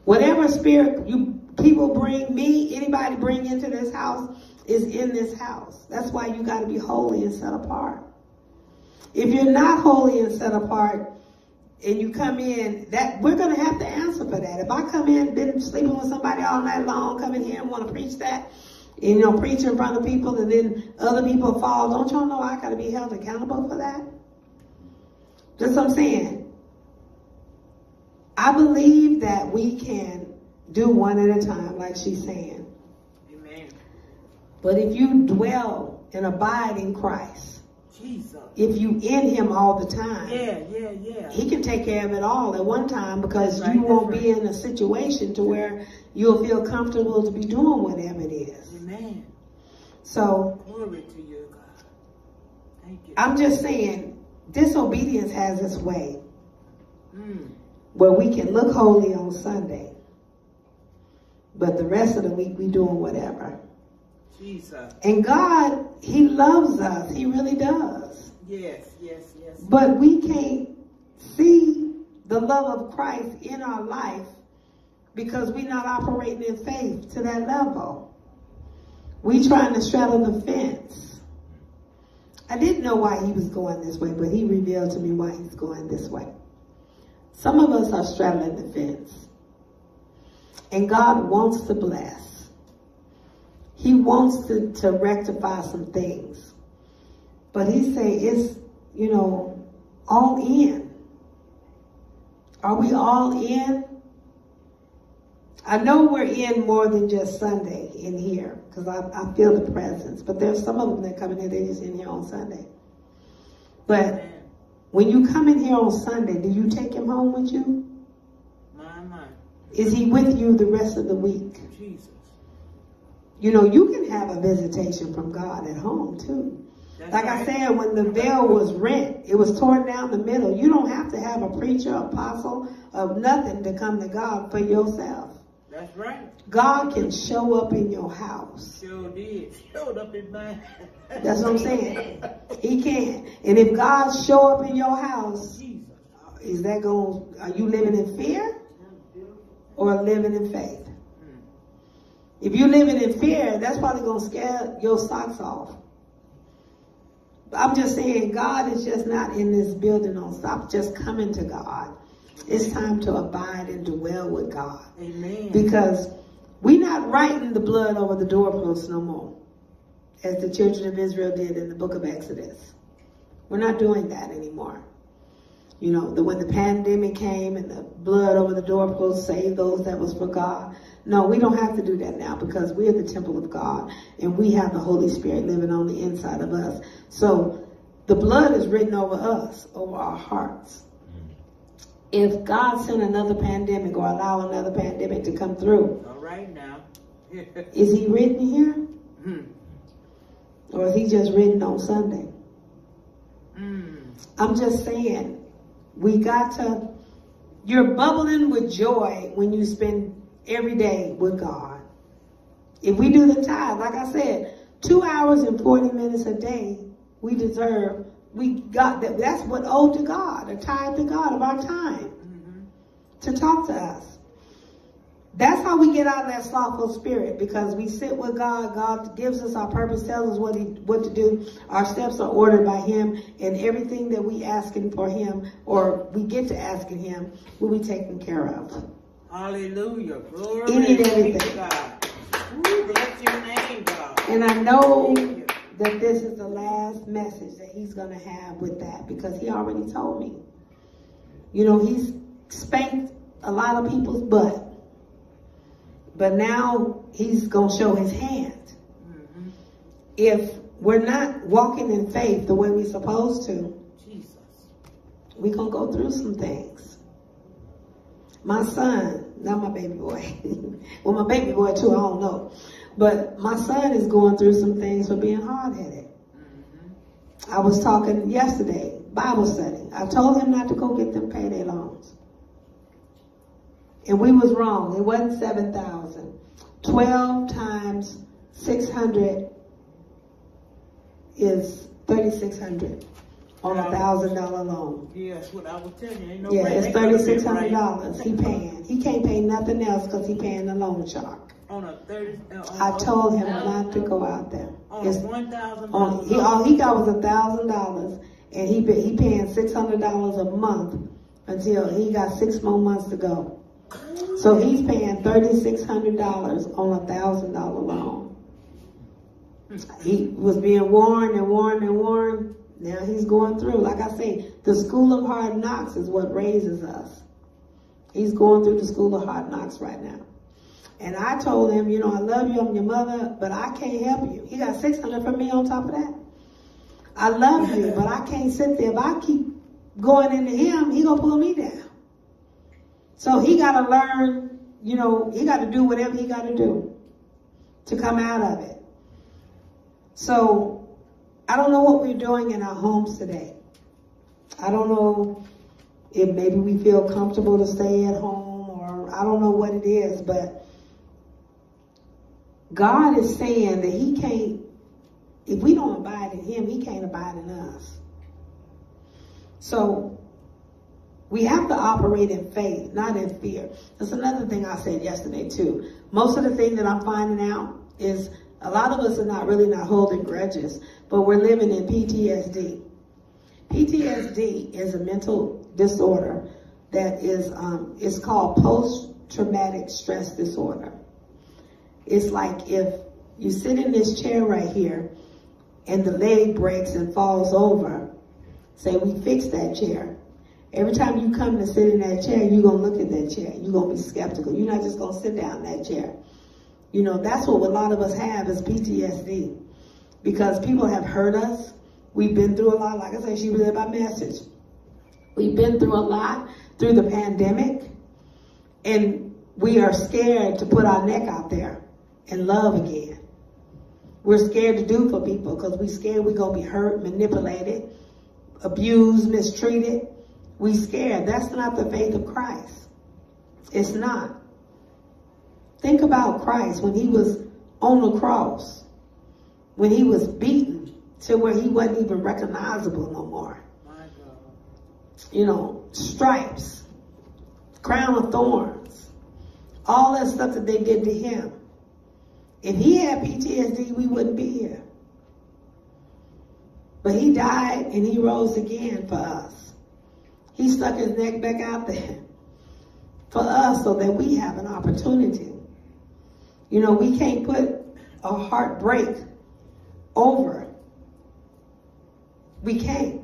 A: Whatever spirit you people bring me, anybody bring into this house is in this house. That's why you got to be holy and set apart. If you're not holy and set apart, and you come in, that we're gonna have to answer for that. If I come in, been sleeping with somebody all night long, come in here and want to preach that, and, you know, preach in front of people, and then other people fall, don't y'all know I gotta be held accountable for that? That's what I'm saying. I believe that we can do one at a time, like she's saying.
B: Amen.
A: But if you dwell and abide in Christ,
B: Jesus.
A: if you in Him all the time,
B: Yeah, yeah, yeah.
A: He can take care of it all at one time because
B: right,
A: you won't
B: that's
A: be in a situation to where you'll feel comfortable to be doing whatever it is.
B: Amen.
A: So
B: Glory to you, God. Thank you.
A: I'm just saying, disobedience has its way
B: Mm.
A: where we can look holy on Sunday, but the rest of the week we doing whatever.
B: Jesus.
A: And God, He loves us. He really does.
B: Yes, yes, yes.
A: But we can't see the love of Christ in our life because we're not operating in faith to that level. We trying to straddle the fence. I didn't know why he was going this way, but he revealed to me why he's going this way. Some of us are straddling the fence. And God wants to bless. He wants to, to rectify some things. But he's saying it's, you know, all in. Are we all in? I know we're in more than just Sunday in here because I, I feel the presence. But there's some of them that come in here, they're just in here on Sunday. But when you come in here on Sunday, do you take him home with you?
B: My mind.
A: Is he with you the rest of the week?
B: Jesus.
A: You know, you can have a visitation from God at home too.
B: That's
A: Like I said, when the veil was rent, it was torn down the middle. You don't have to have a preacher, apostle, of nothing to come to God for yourself.
B: That's right.
A: God can show up in your house.
B: Sure did. Showed up in mine.
A: That's what I'm saying. He can. And if God show up in your house,
B: Jesus.
A: is that going, are you living in fear or living in faith?
B: Mm.
A: If you're living in fear, that's probably going to scare your socks off. I'm just saying, God is just not in this building on stop just coming to God. It's time to abide and dwell with God.
B: Amen.
A: Because we're not writing the blood over the doorposts no more, as the children of Israel did in the book of Exodus. We're not doing that anymore. You know, the, when the pandemic came and the blood over the doorposts saved those that was for God. No, we don't have to do that now because we're the temple of God and we have the Holy Spirit living on the inside of us. So the blood is written over us, over our hearts. If God sent another pandemic or allow another pandemic to come through,
B: All right now.
A: is he written here
B: mm.
A: or is he just written on Sunday?
B: Mm.
A: I'm just saying, we got to, you're bubbling with joy when you spend every day with God. If we do the tithe, like I said, two hours and 40 minutes a day, we deserve, we got that, that's what owed to God, a tithe to God of our time
B: hmm
A: to talk to us. That's how we get out of that slothful spirit because we sit with God. God gives us our purpose, tells us what he, what to do. Our steps are ordered by Him, and everything that we asking for Him or we get to asking Him will be taken care of.
B: Hallelujah. Glory
A: He need
B: be to
A: everything.
B: God. Ooh, bless your name, God.
A: And I know. That this is the last message that He's going to have with that because He already told me. You know, He's spanked a lot of people's butt, but now He's going to show His hand.
B: hmm
A: if we're not walking in faith the way we're supposed to,
B: Jesus.
A: we're going to go through some things. My son, not my baby boy, well, my baby boy too, I don't know. But my son is going through some things for being hard headed.
B: hmm
A: I was talking yesterday, Bible study. I told him not to go get them payday loans. And we was wrong. It wasn't 7,000. 12 times 600 is 3,600 on a thousand dollar loan.
B: Yeah, that's what I was telling you. Ain't no
A: Yeah,
B: way
A: it's
B: been
A: thirty-six hundred dollars he paying. He can't pay nothing else because he paying the loan shark.
B: On a 30, uh, on,
A: I told him not to go out there.
B: on
A: It's
B: a $1,000
A: on, he, all he got was a thousand dollars and he, be- he paying six hundred dollars a month until he got six more months to go. So he's paying thirty-six hundred dollars on a thousand dollar loan. He was being warned and warned and warned. Now he's going through. Like I say, the school of hard knocks is what raises us. He's going through the school of hard knocks right now. And I told him, you know, I love you, I'm your mother, but I can't help you. He got 600 from me on top of that. I love you, but I can't sit there. If I keep going into him, he gonna pull me down. So he gotta learn, you know, he gotta do whatever he gotta do to come out of it. So I don't know what we're doing in our homes today. I don't know if maybe we feel comfortable to stay at home or I don't know what it is, but God is saying that he can't, if we don't abide in him, he can't abide in us. So we have to operate in faith, not in fear. That's another thing I said yesterday too. Most of the thing that I'm finding out is a lot of us are not really not holding grudges, but we're living in PTSD. PTSD is a mental disorder that is um, it's called post-traumatic stress disorder. It's like if you sit in this chair right here and the leg breaks and falls over, say we fix that chair. Every time you come to sit in that chair, you're going to look at that chair. You're going to be skeptical. You're not just going to sit down in that chair. You know, that's what a lot of us have is PTSD. Because people have hurt us. We've been through a lot. Like I said, she read my message. We've been through a lot through the pandemic. And we are scared to put our neck out there and love again. We're scared to do for people because we're scared we're going to be hurt, manipulated, abused, mistreated. We scared. That's not the faith of Christ. It's not. Think about Christ when he was on the cross, when he was beaten to where he wasn't even recognizable no more. You know, stripes, crown of thorns, all that stuff that they did to him. If he had PTSD, we wouldn't be here. But he died and he rose again for us. He stuck his neck back out there for us so that we have an opportunity. You know, we can't put a heartbreak over. We can't.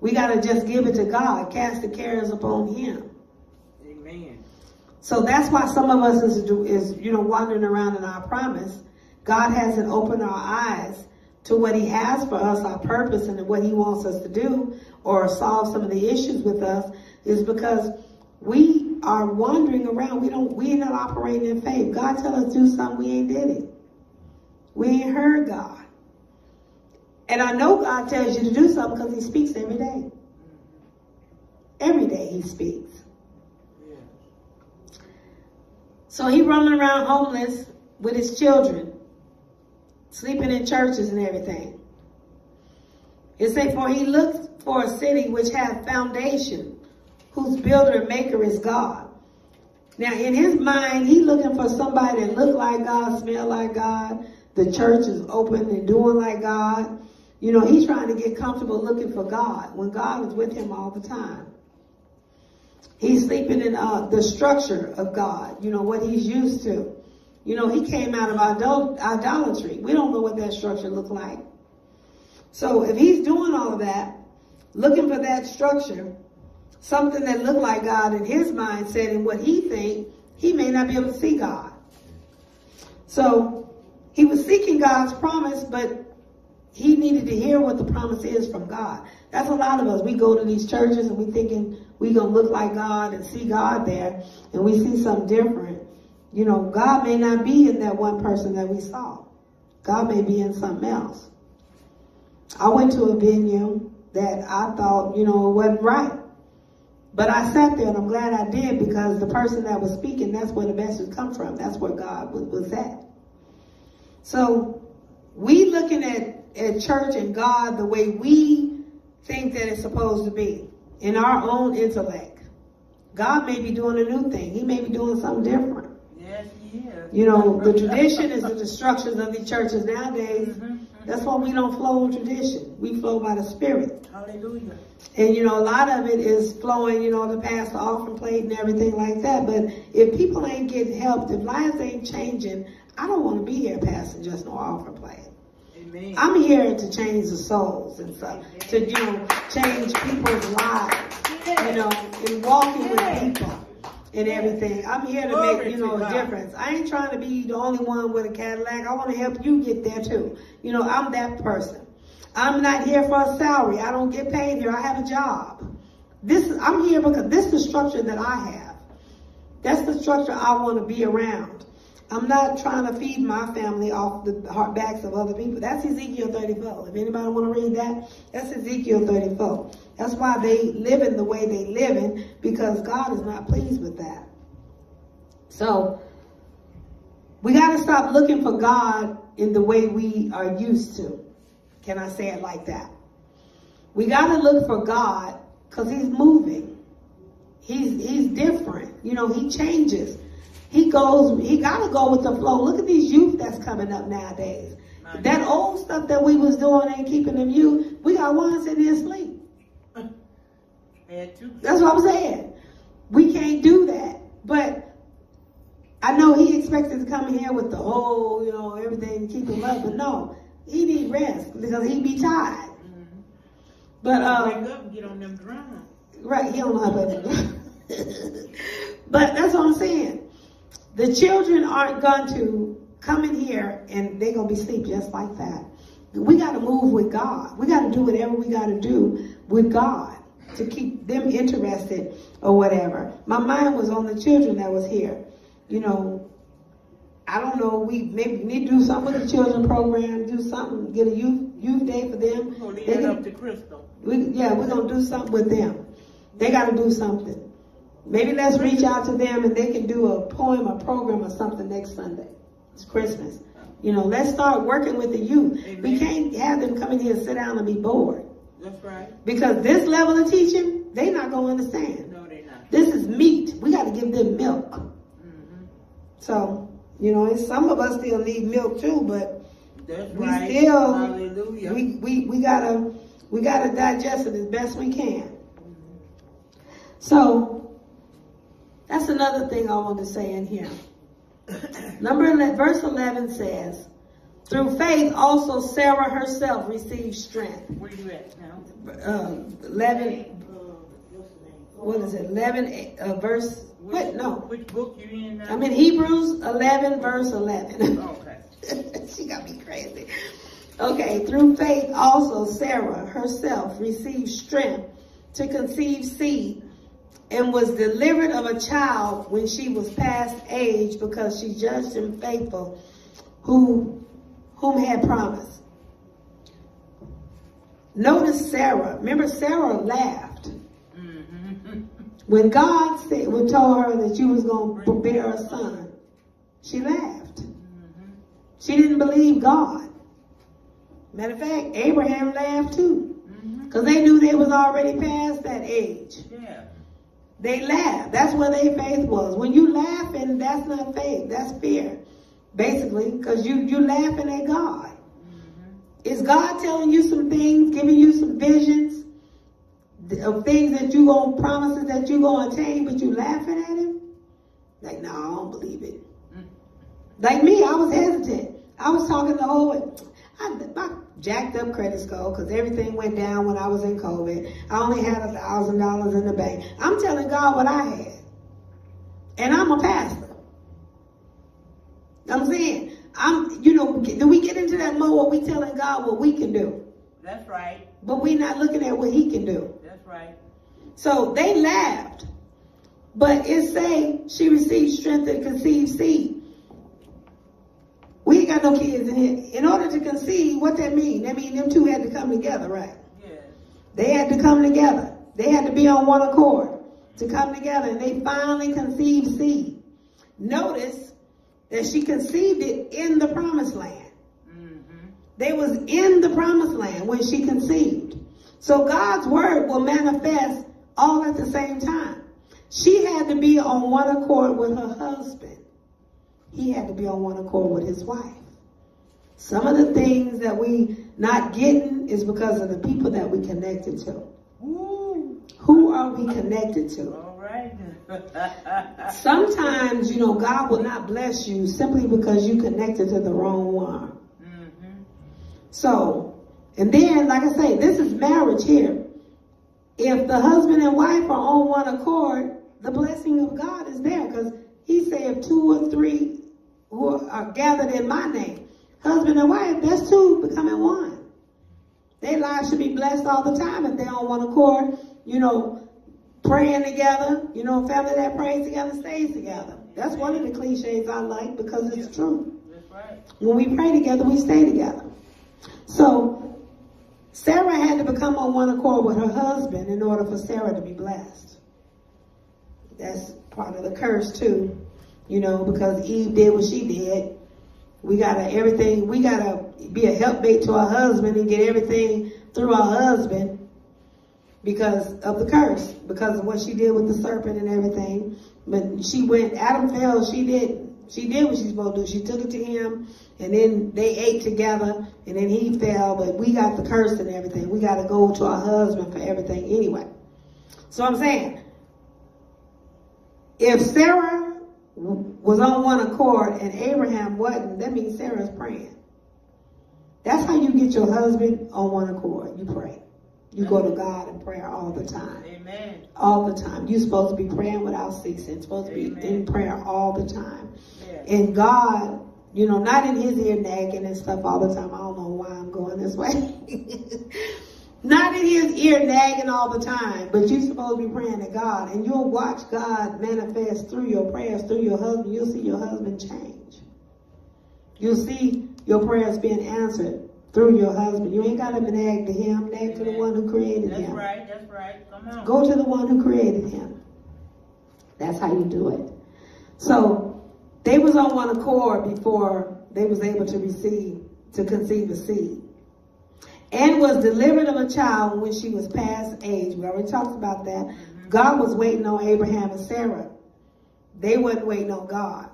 A: We got to just give it to God, cast the cares upon him.
B: Amen.
A: So that's why some of us is, is you know, wandering around in our promise. God hasn't opened our eyes to what he has for us, our purpose and what he wants us to do or solve some of the issues with us is because we are wandering around. We don't, we ain't not operating in faith. God tell us do something, we ain't did it. We ain't heard God. And I know God tells you to do something because he speaks every day. Every day he speaks.
B: Yeah.
A: So he running around homeless with his children, sleeping in churches and everything. It say, for he looked for a city which hath foundation, whose builder and maker is God. Now in his mind, he looking for somebody that look like God, smell like God. The church is open and doing like God. You know, he's trying to get comfortable looking for God when God is with him all the time. He's sleeping in uh, the structure of God, you know, what he's used to. You know, he came out of idol- idolatry. We don't know what that structure looked like. So if he's doing all of that, looking for that structure, something that looked like God in his mindset and what he think, he may not be able to see God. So he was seeking God's promise, but he needed to hear what the promise is from God. That's a lot of us. We go to these churches and we thinking we gonna look like God and see God there, and we see something different. You know, God may not be in that one person that we saw. God may be in something else. I went to a venue that I thought, you know, it wasn't right. But I sat there and I'm glad I did because the person that was speaking, that's where the message come from. That's where God was, was at. So we looking at, at church and God the way we think that it's supposed to be in our own intellect. God may be doing a new thing. He may be doing something different.
B: Yes, he is.
A: You know, the tradition is the destructions of the churches nowadays.
B: Mhm.
A: That's why we don't flow in tradition. We flow by the Spirit.
B: Hallelujah.
A: And you know, a lot of it is flowing, you know, the past the offering plate and everything like that. But if people ain't getting helped, if lives ain't changing, I don't want to be here passing just no offering plate.
B: Amen.
A: I'm here to change the souls and stuff, to you know, change people's lives, you know, and walking with people and everything. I'm here to make you know a difference. I ain't trying to be the only one with a Cadillac. I want to help you get there too. You know, I'm that person. I'm not here for a salary. I don't get paid here. I have a job. This is I'm here because this is the structure that I have. That's the structure I want to be around. I'm not trying to feed my family off the backs of other people. That's Ezekiel 34. If anybody want to read that, that's Ezekiel 34. That's why they live in the way they live in because God is not pleased with that. So we got to stop looking for God in the way we are used to. Can I say it like that? We got to look for God because he's moving. He's, he's different. You know, he changes. He goes, he got to go with the flow. Look at these youth that's coming up nowadays. That old stuff that we was doing ain't keeping them youth. We got ones in there asleep. That's what I'm saying. We can't do that. But I know he expected to come here with the whole, you know, everything to keep him up. But no, he need rest because he be tired.
B: Mhm.
A: But um,
B: Wake up and get on them drums.
A: Right, he don't know how to But that's what I'm saying. The children aren't going to come in here and they're going to be asleep just like that. We got to move with God. We got to do whatever we got to do with God. to keep them interested or whatever. My mind was on the children that was here. You know, I don't know, we maybe need to do something with the children program, do something, get a youth youth day for them.
B: We're gonna leave
A: can-
B: up to Crystal.
A: we, yeah, we're gonna do something with them. They gotta do something. Maybe let's reach out to them and they can do a poem or program or something next Sunday. It's Christmas. You know, let's start working with the youth. We can't have them come in here and sit down and be bored.
B: That's right.
A: Because this level of teaching, they're not gonna understand.
B: No, they're not.
A: This is meat. We gotta give them milk.
B: hmm
A: So, you know, and some of us still need milk too, but
B: That's
A: We
B: right.
A: still-
B: Hallelujah.
A: we, we, we gotta, we gotta digest it as best we can. So, that's another thing I want to say in here. Number 11, verse 11 says, through faith also Sarah herself received strength.
B: Where you at now?
A: Uh, 11,
B: Uh, what's
A: what is it, 11, uh, verse, what, no.
B: Which book you in now?
A: I'm in Hebrews 11, verse 11.
B: Okay.
A: she got me crazy. Okay, through faith also Sarah herself received strength to conceive seed and was delivered of a child when she was past age because she judged him faithful who whom had promised. Notice Sarah. Remember Sarah laughed.
B: Mm-hmm.
A: When God said, when told her that you was going to bear a son, she laughed.
B: Mm-hmm.
A: She didn't believe God. Matter of fact, Abraham laughed too.
B: Mm-hmm.
A: Because they knew they was already past that age. They laughed. That's where their faith was. When you laughing, that's not faith. That's fear. Basically, because you, you laughing at God.
B: Mm-hmm.
A: Is God telling you some things, giving you some visions of things that you gonna promises that you gonna attain, but you laughing at him? Like, no, I don't believe it. Like me, I was hesitant. I was talking to old, I, my jacked up credit score because everything went down when I was in COVID. I only had a thousand dollars in the bank. I'm telling God what I had, and I'm a pastor. I'm saying, I'm, you know, do we get into that mode where we telling God what we can do,
B: That's right.
A: but we not looking at what He can do?
B: That's right.
A: So they laughed, but it say she received strength and conceived seed. We ain't got no kids in here. In order to conceive, what that mean? That mean them two had to come together, right?
B: Yes.
A: They had to come together. They had to be on one accord to come together, and they finally conceived seed. Notice that she conceived it in the promised land.
B: Mm-hmm.
A: They was in the promised land when she conceived. So God's word will manifest all at the same time. She had to be on one accord with her husband. He had to be on one accord with his wife. Some of the things that we not getting is because of the people that we connected to.
B: Woo.
A: Who are we connected to?
B: All right.
A: Sometimes, you know, God will not bless you simply because you connected to the wrong one.
B: mm-hmm.
A: So, and then, like I say, this is marriage here. If the husband and wife are on one accord, the blessing of God is there because he said if two or three who are gathered in my name, husband and wife, that's two becoming one. Their lives should be blessed all the time if they're on one accord, you know, praying together, you know, family that prays together stays together. That's one of the cliches I like because it's true.
B: Right.
A: When we pray together, we stay together. So Sarah had to become on one accord with her husband in order for Sarah to be blessed. That's part of the curse too, you know, because Eve did what she did. We gotta everything. We gotta be a helpmate to our husband and get everything through our husband because of the curse, because of what she did with the serpent and everything. But she went. Adam fell. She did. She did what she's supposed to do. She took it to him, and then they ate together, and then he fell. But we got the curse and everything. We got to go to our husband for everything anyway. So I'm saying, if Sarah was on one accord and Abraham wasn't, that means Sarah's praying. That's how you get your husband on one accord. You pray. You go to God in prayer all the time.
B: Amen.
A: All the time. You're supposed to be praying without ceasing. Supposed to be
B: Amen.
A: in prayer all the time.
B: Yes.
A: And God, you know, not in his ear nagging and stuff all the time. I don't know why I'm going this way. Not in his ear nagging all the time, but you're supposed to be praying to God. And you'll watch God manifest through your prayers, through your husband. You'll see your husband change. You'll see your prayers being answered through your husband. You ain't got to nag to him, nag to the one who created
B: That's
A: him.
B: right. That's right. Come on.
A: Go to the one who created him. That's how you do it. So they was on one accord before they was able to receive, to conceive a seed. And was delivered of a child when she was past age. We already talked about that. God was waiting on Abraham and Sarah. They wasn't waiting on God.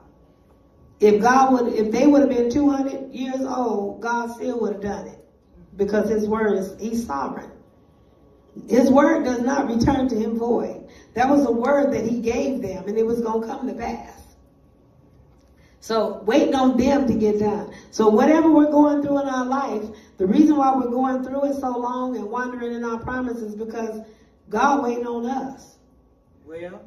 A: If God would, if they would have been 200 years old, God still would have done it. Because his word is, he's sovereign. His word does not return to him void. That was a word that he gave them and it was going to come to pass. So waiting on them to get done. So whatever we're going through in our life, the reason why we're going through it so long and wandering in our promises because God waiting on us.
B: Well,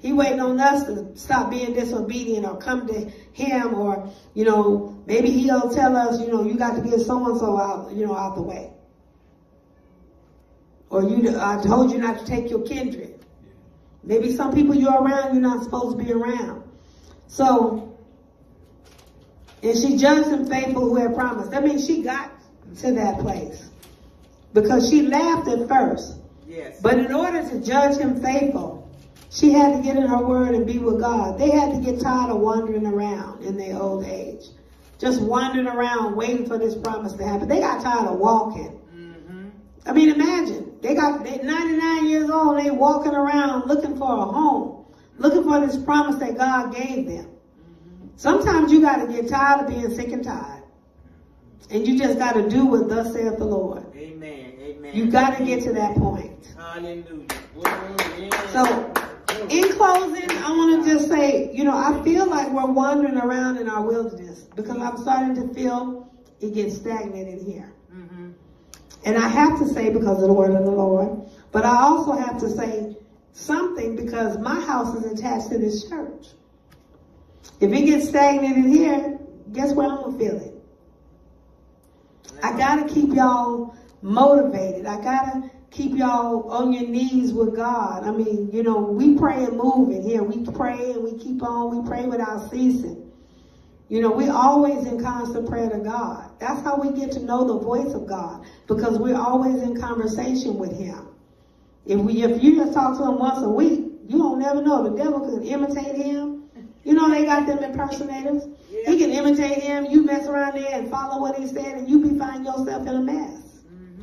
A: He waiting on us to stop being disobedient or come to him or, you know, maybe he'll tell us, you know, you got to get so-and-so out, you know, out the way. Or you, I told you not to take your kindred. Maybe some people you're around, you're not supposed to be around. So, and she judged him faithful who had promised. That means she got to that place. Because she laughed at first.
B: yes.
A: But in order to judge him faithful, she had to get in her word and be with God. They had to get tired of wandering around in their old age. Just wandering around waiting for this promise to happen. They got tired of walking.
B: Mm-hmm.
A: I mean, imagine. They got they 99 years old, they walking around looking for a home, looking for this promise that God gave them. Sometimes you got to get tired of being sick and tired. And you just got to do what thus saith the Lord.
B: Amen. Amen.
A: You got to get to that point.
B: Hallelujah.
A: So, in closing, I want to just say, you know, I feel like we're wandering around in our wilderness because I'm starting to feel it gets stagnant in here.
B: Mm-hmm.
A: And I have to say because of the word of the Lord, but I also have to say something because my house is attached to this church. If it gets stagnant in here, guess where I'm gonna feel it? I gotta keep y'all motivated. I gotta keep y'all on your knees with God. I mean, you know, we pray and move in here. We pray and we keep on. We pray without ceasing. You know, we're always in constant prayer to God. That's how we get to know the voice of God because we're always in conversation with Him. If we, if you just talk to Him once a week, you don't never know. The devil could imitate Him. You know, they got them impersonators. He can imitate Him. You mess around there and follow what He said, and you be find yourself in a mess.
B: Mm-hmm.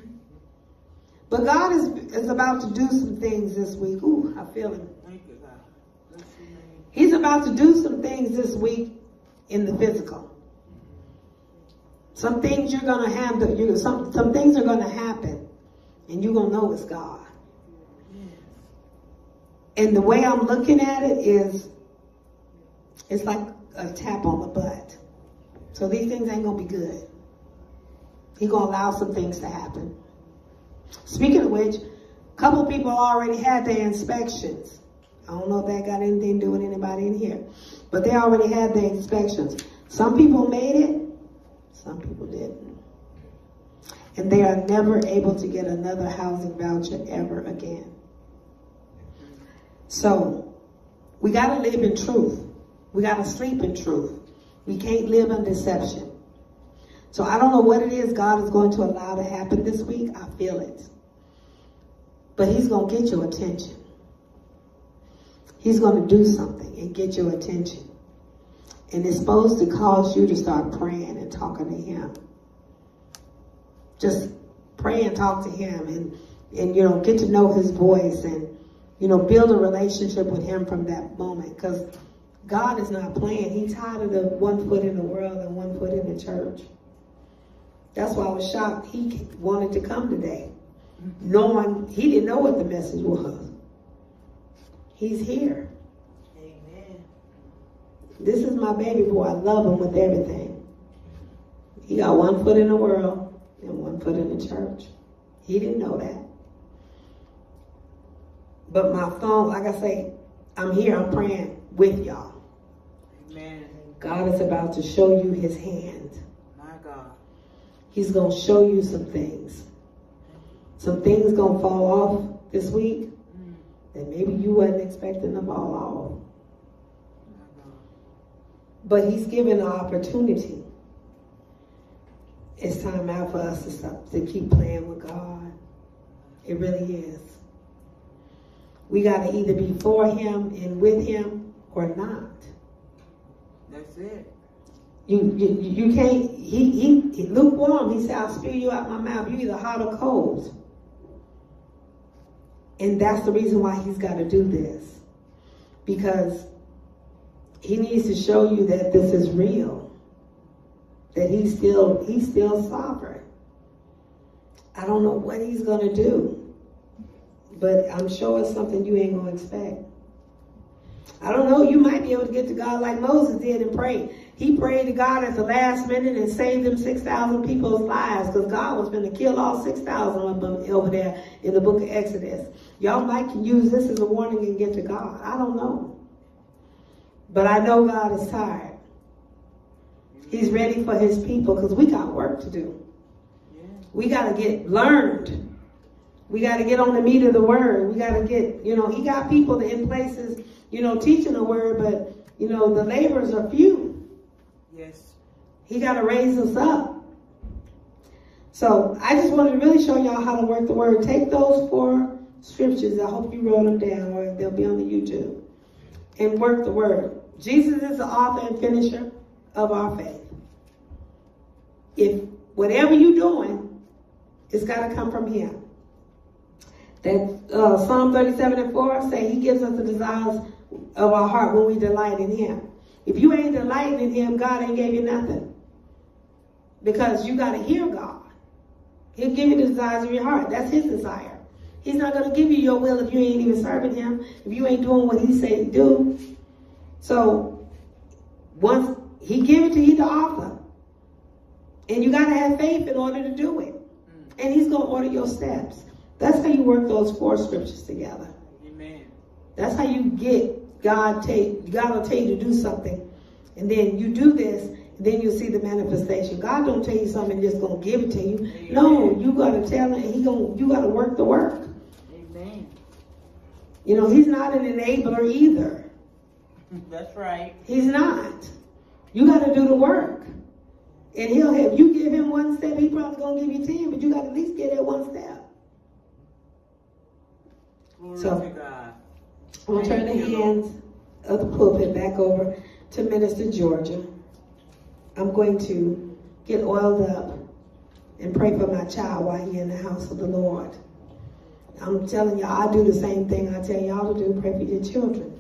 A: But God is is about to do some things this week. Ooh, I feel Him.
B: Thank you, God. Bless your name.
A: He's about to do some things this week in the physical. Some things you're gonna handle. You some some things are gonna happen, and you're gonna know it's God. And the way I'm looking at it is, it's like a tap on the butt. So these things ain't gonna be good. He gonna allow some things to happen. Speaking of which, a couple people already had their inspections. I don't know if that got anything to do with anybody in here, but they already had their inspections. Some people made it, some people didn't. And they are never able to get another housing voucher ever again. So, we got to live in truth. We got to sleep in truth. We can't live in deception. So I don't know what it is God is going to allow to happen this week. I feel it. But he's going to get your attention. He's going to do something and get your attention. And it's supposed to cause you to start praying and talking to him. Just pray and talk to him and, and you know, get to know his voice and, you know, build a relationship with him from that moment. Because God is not playing. He's tired of the one foot in the world and one foot in the church. That's why I was shocked he wanted to come today. Knowing he didn't know what the message was. He's here.
B: Amen.
A: This is my baby boy. I love him with everything. He got one foot in the world and one foot in the church. He didn't know that. But my phone, like I say, I'm here, I'm praying with y'all. God is about to show you his hand.
B: My God.
A: He's going to show you some things. some things gonna fall off this week
B: Mm.
A: that maybe you wasn't expecting them all off.
B: My God.
A: But he's given an opportunity. It's time out for us to stop to keep playing with God. It really is. We gotta either be for him and with him or not. You you, you can't he, he he lukewarm, he said, I'll spew you out my mouth. You either hot or cold. And that's the reason why he's gotta do this. Because he needs to show you that this is real. That he's still he's still sovereign. I don't know what he's gonna do. But I'm sure it's something you ain't gonna expect. I don't know, you might be able to get to God like Moses did and pray. He prayed to God at the last minute and saved them 6,000 people's lives because God was going to kill all 6,000 of them over there in the book of Exodus. Y'all might can use this as a warning and get to God. I don't know. But I know God is tired. He's ready for his people because we got work to do. We got to get learned. We got to get on the meat of the word. We got to get, you know, he got people in places, you know, teaching the word, but, you know, the laborers are few.
B: Yes.
A: He got to raise us up. So I just wanted to really show y'all how to work the word. Take those four scriptures. I hope you wrote them down or they'll be on the YouTube. And work the word. Jesus is the author and finisher of our faith. If whatever you're doing, it's got to come from him. That uh, Psalm 37 and 4 say he gives us the desires of our heart when we delight in him. If you ain't delighting in him, God ain't gave you nothing. Because you got to hear God. He'll give you the desires of your heart. That's his desire. He's not going to give you your will if you ain't even serving him, if you ain't doing what he say to do. So once he give it to you, the offer. And you got to have faith in order to do it. And he's going to order your steps. That's how you work those four scriptures together.
B: Amen.
A: That's how you get God take God will tell you to do something. And then you do this, and then you'll see the manifestation. God don't tell you something and just gonna give it to you. No, you gotta tell him he gonna you gotta work the work.
B: Amen.
A: You know, he's not an enabler either.
B: That's right.
A: He's not. You gotta do the work. And he'll have you give him one step, he probably gonna give you ten, but you gotta at least get that one step.
B: Glory
A: So-
B: to God.
A: I'm gonna turn the hands of the pulpit back over to Minister Georgia. I'm going to get oiled up and pray for my child while he's in the house of the Lord. I'm telling y'all, I do the same thing I tell y'all to do. Pray for your children.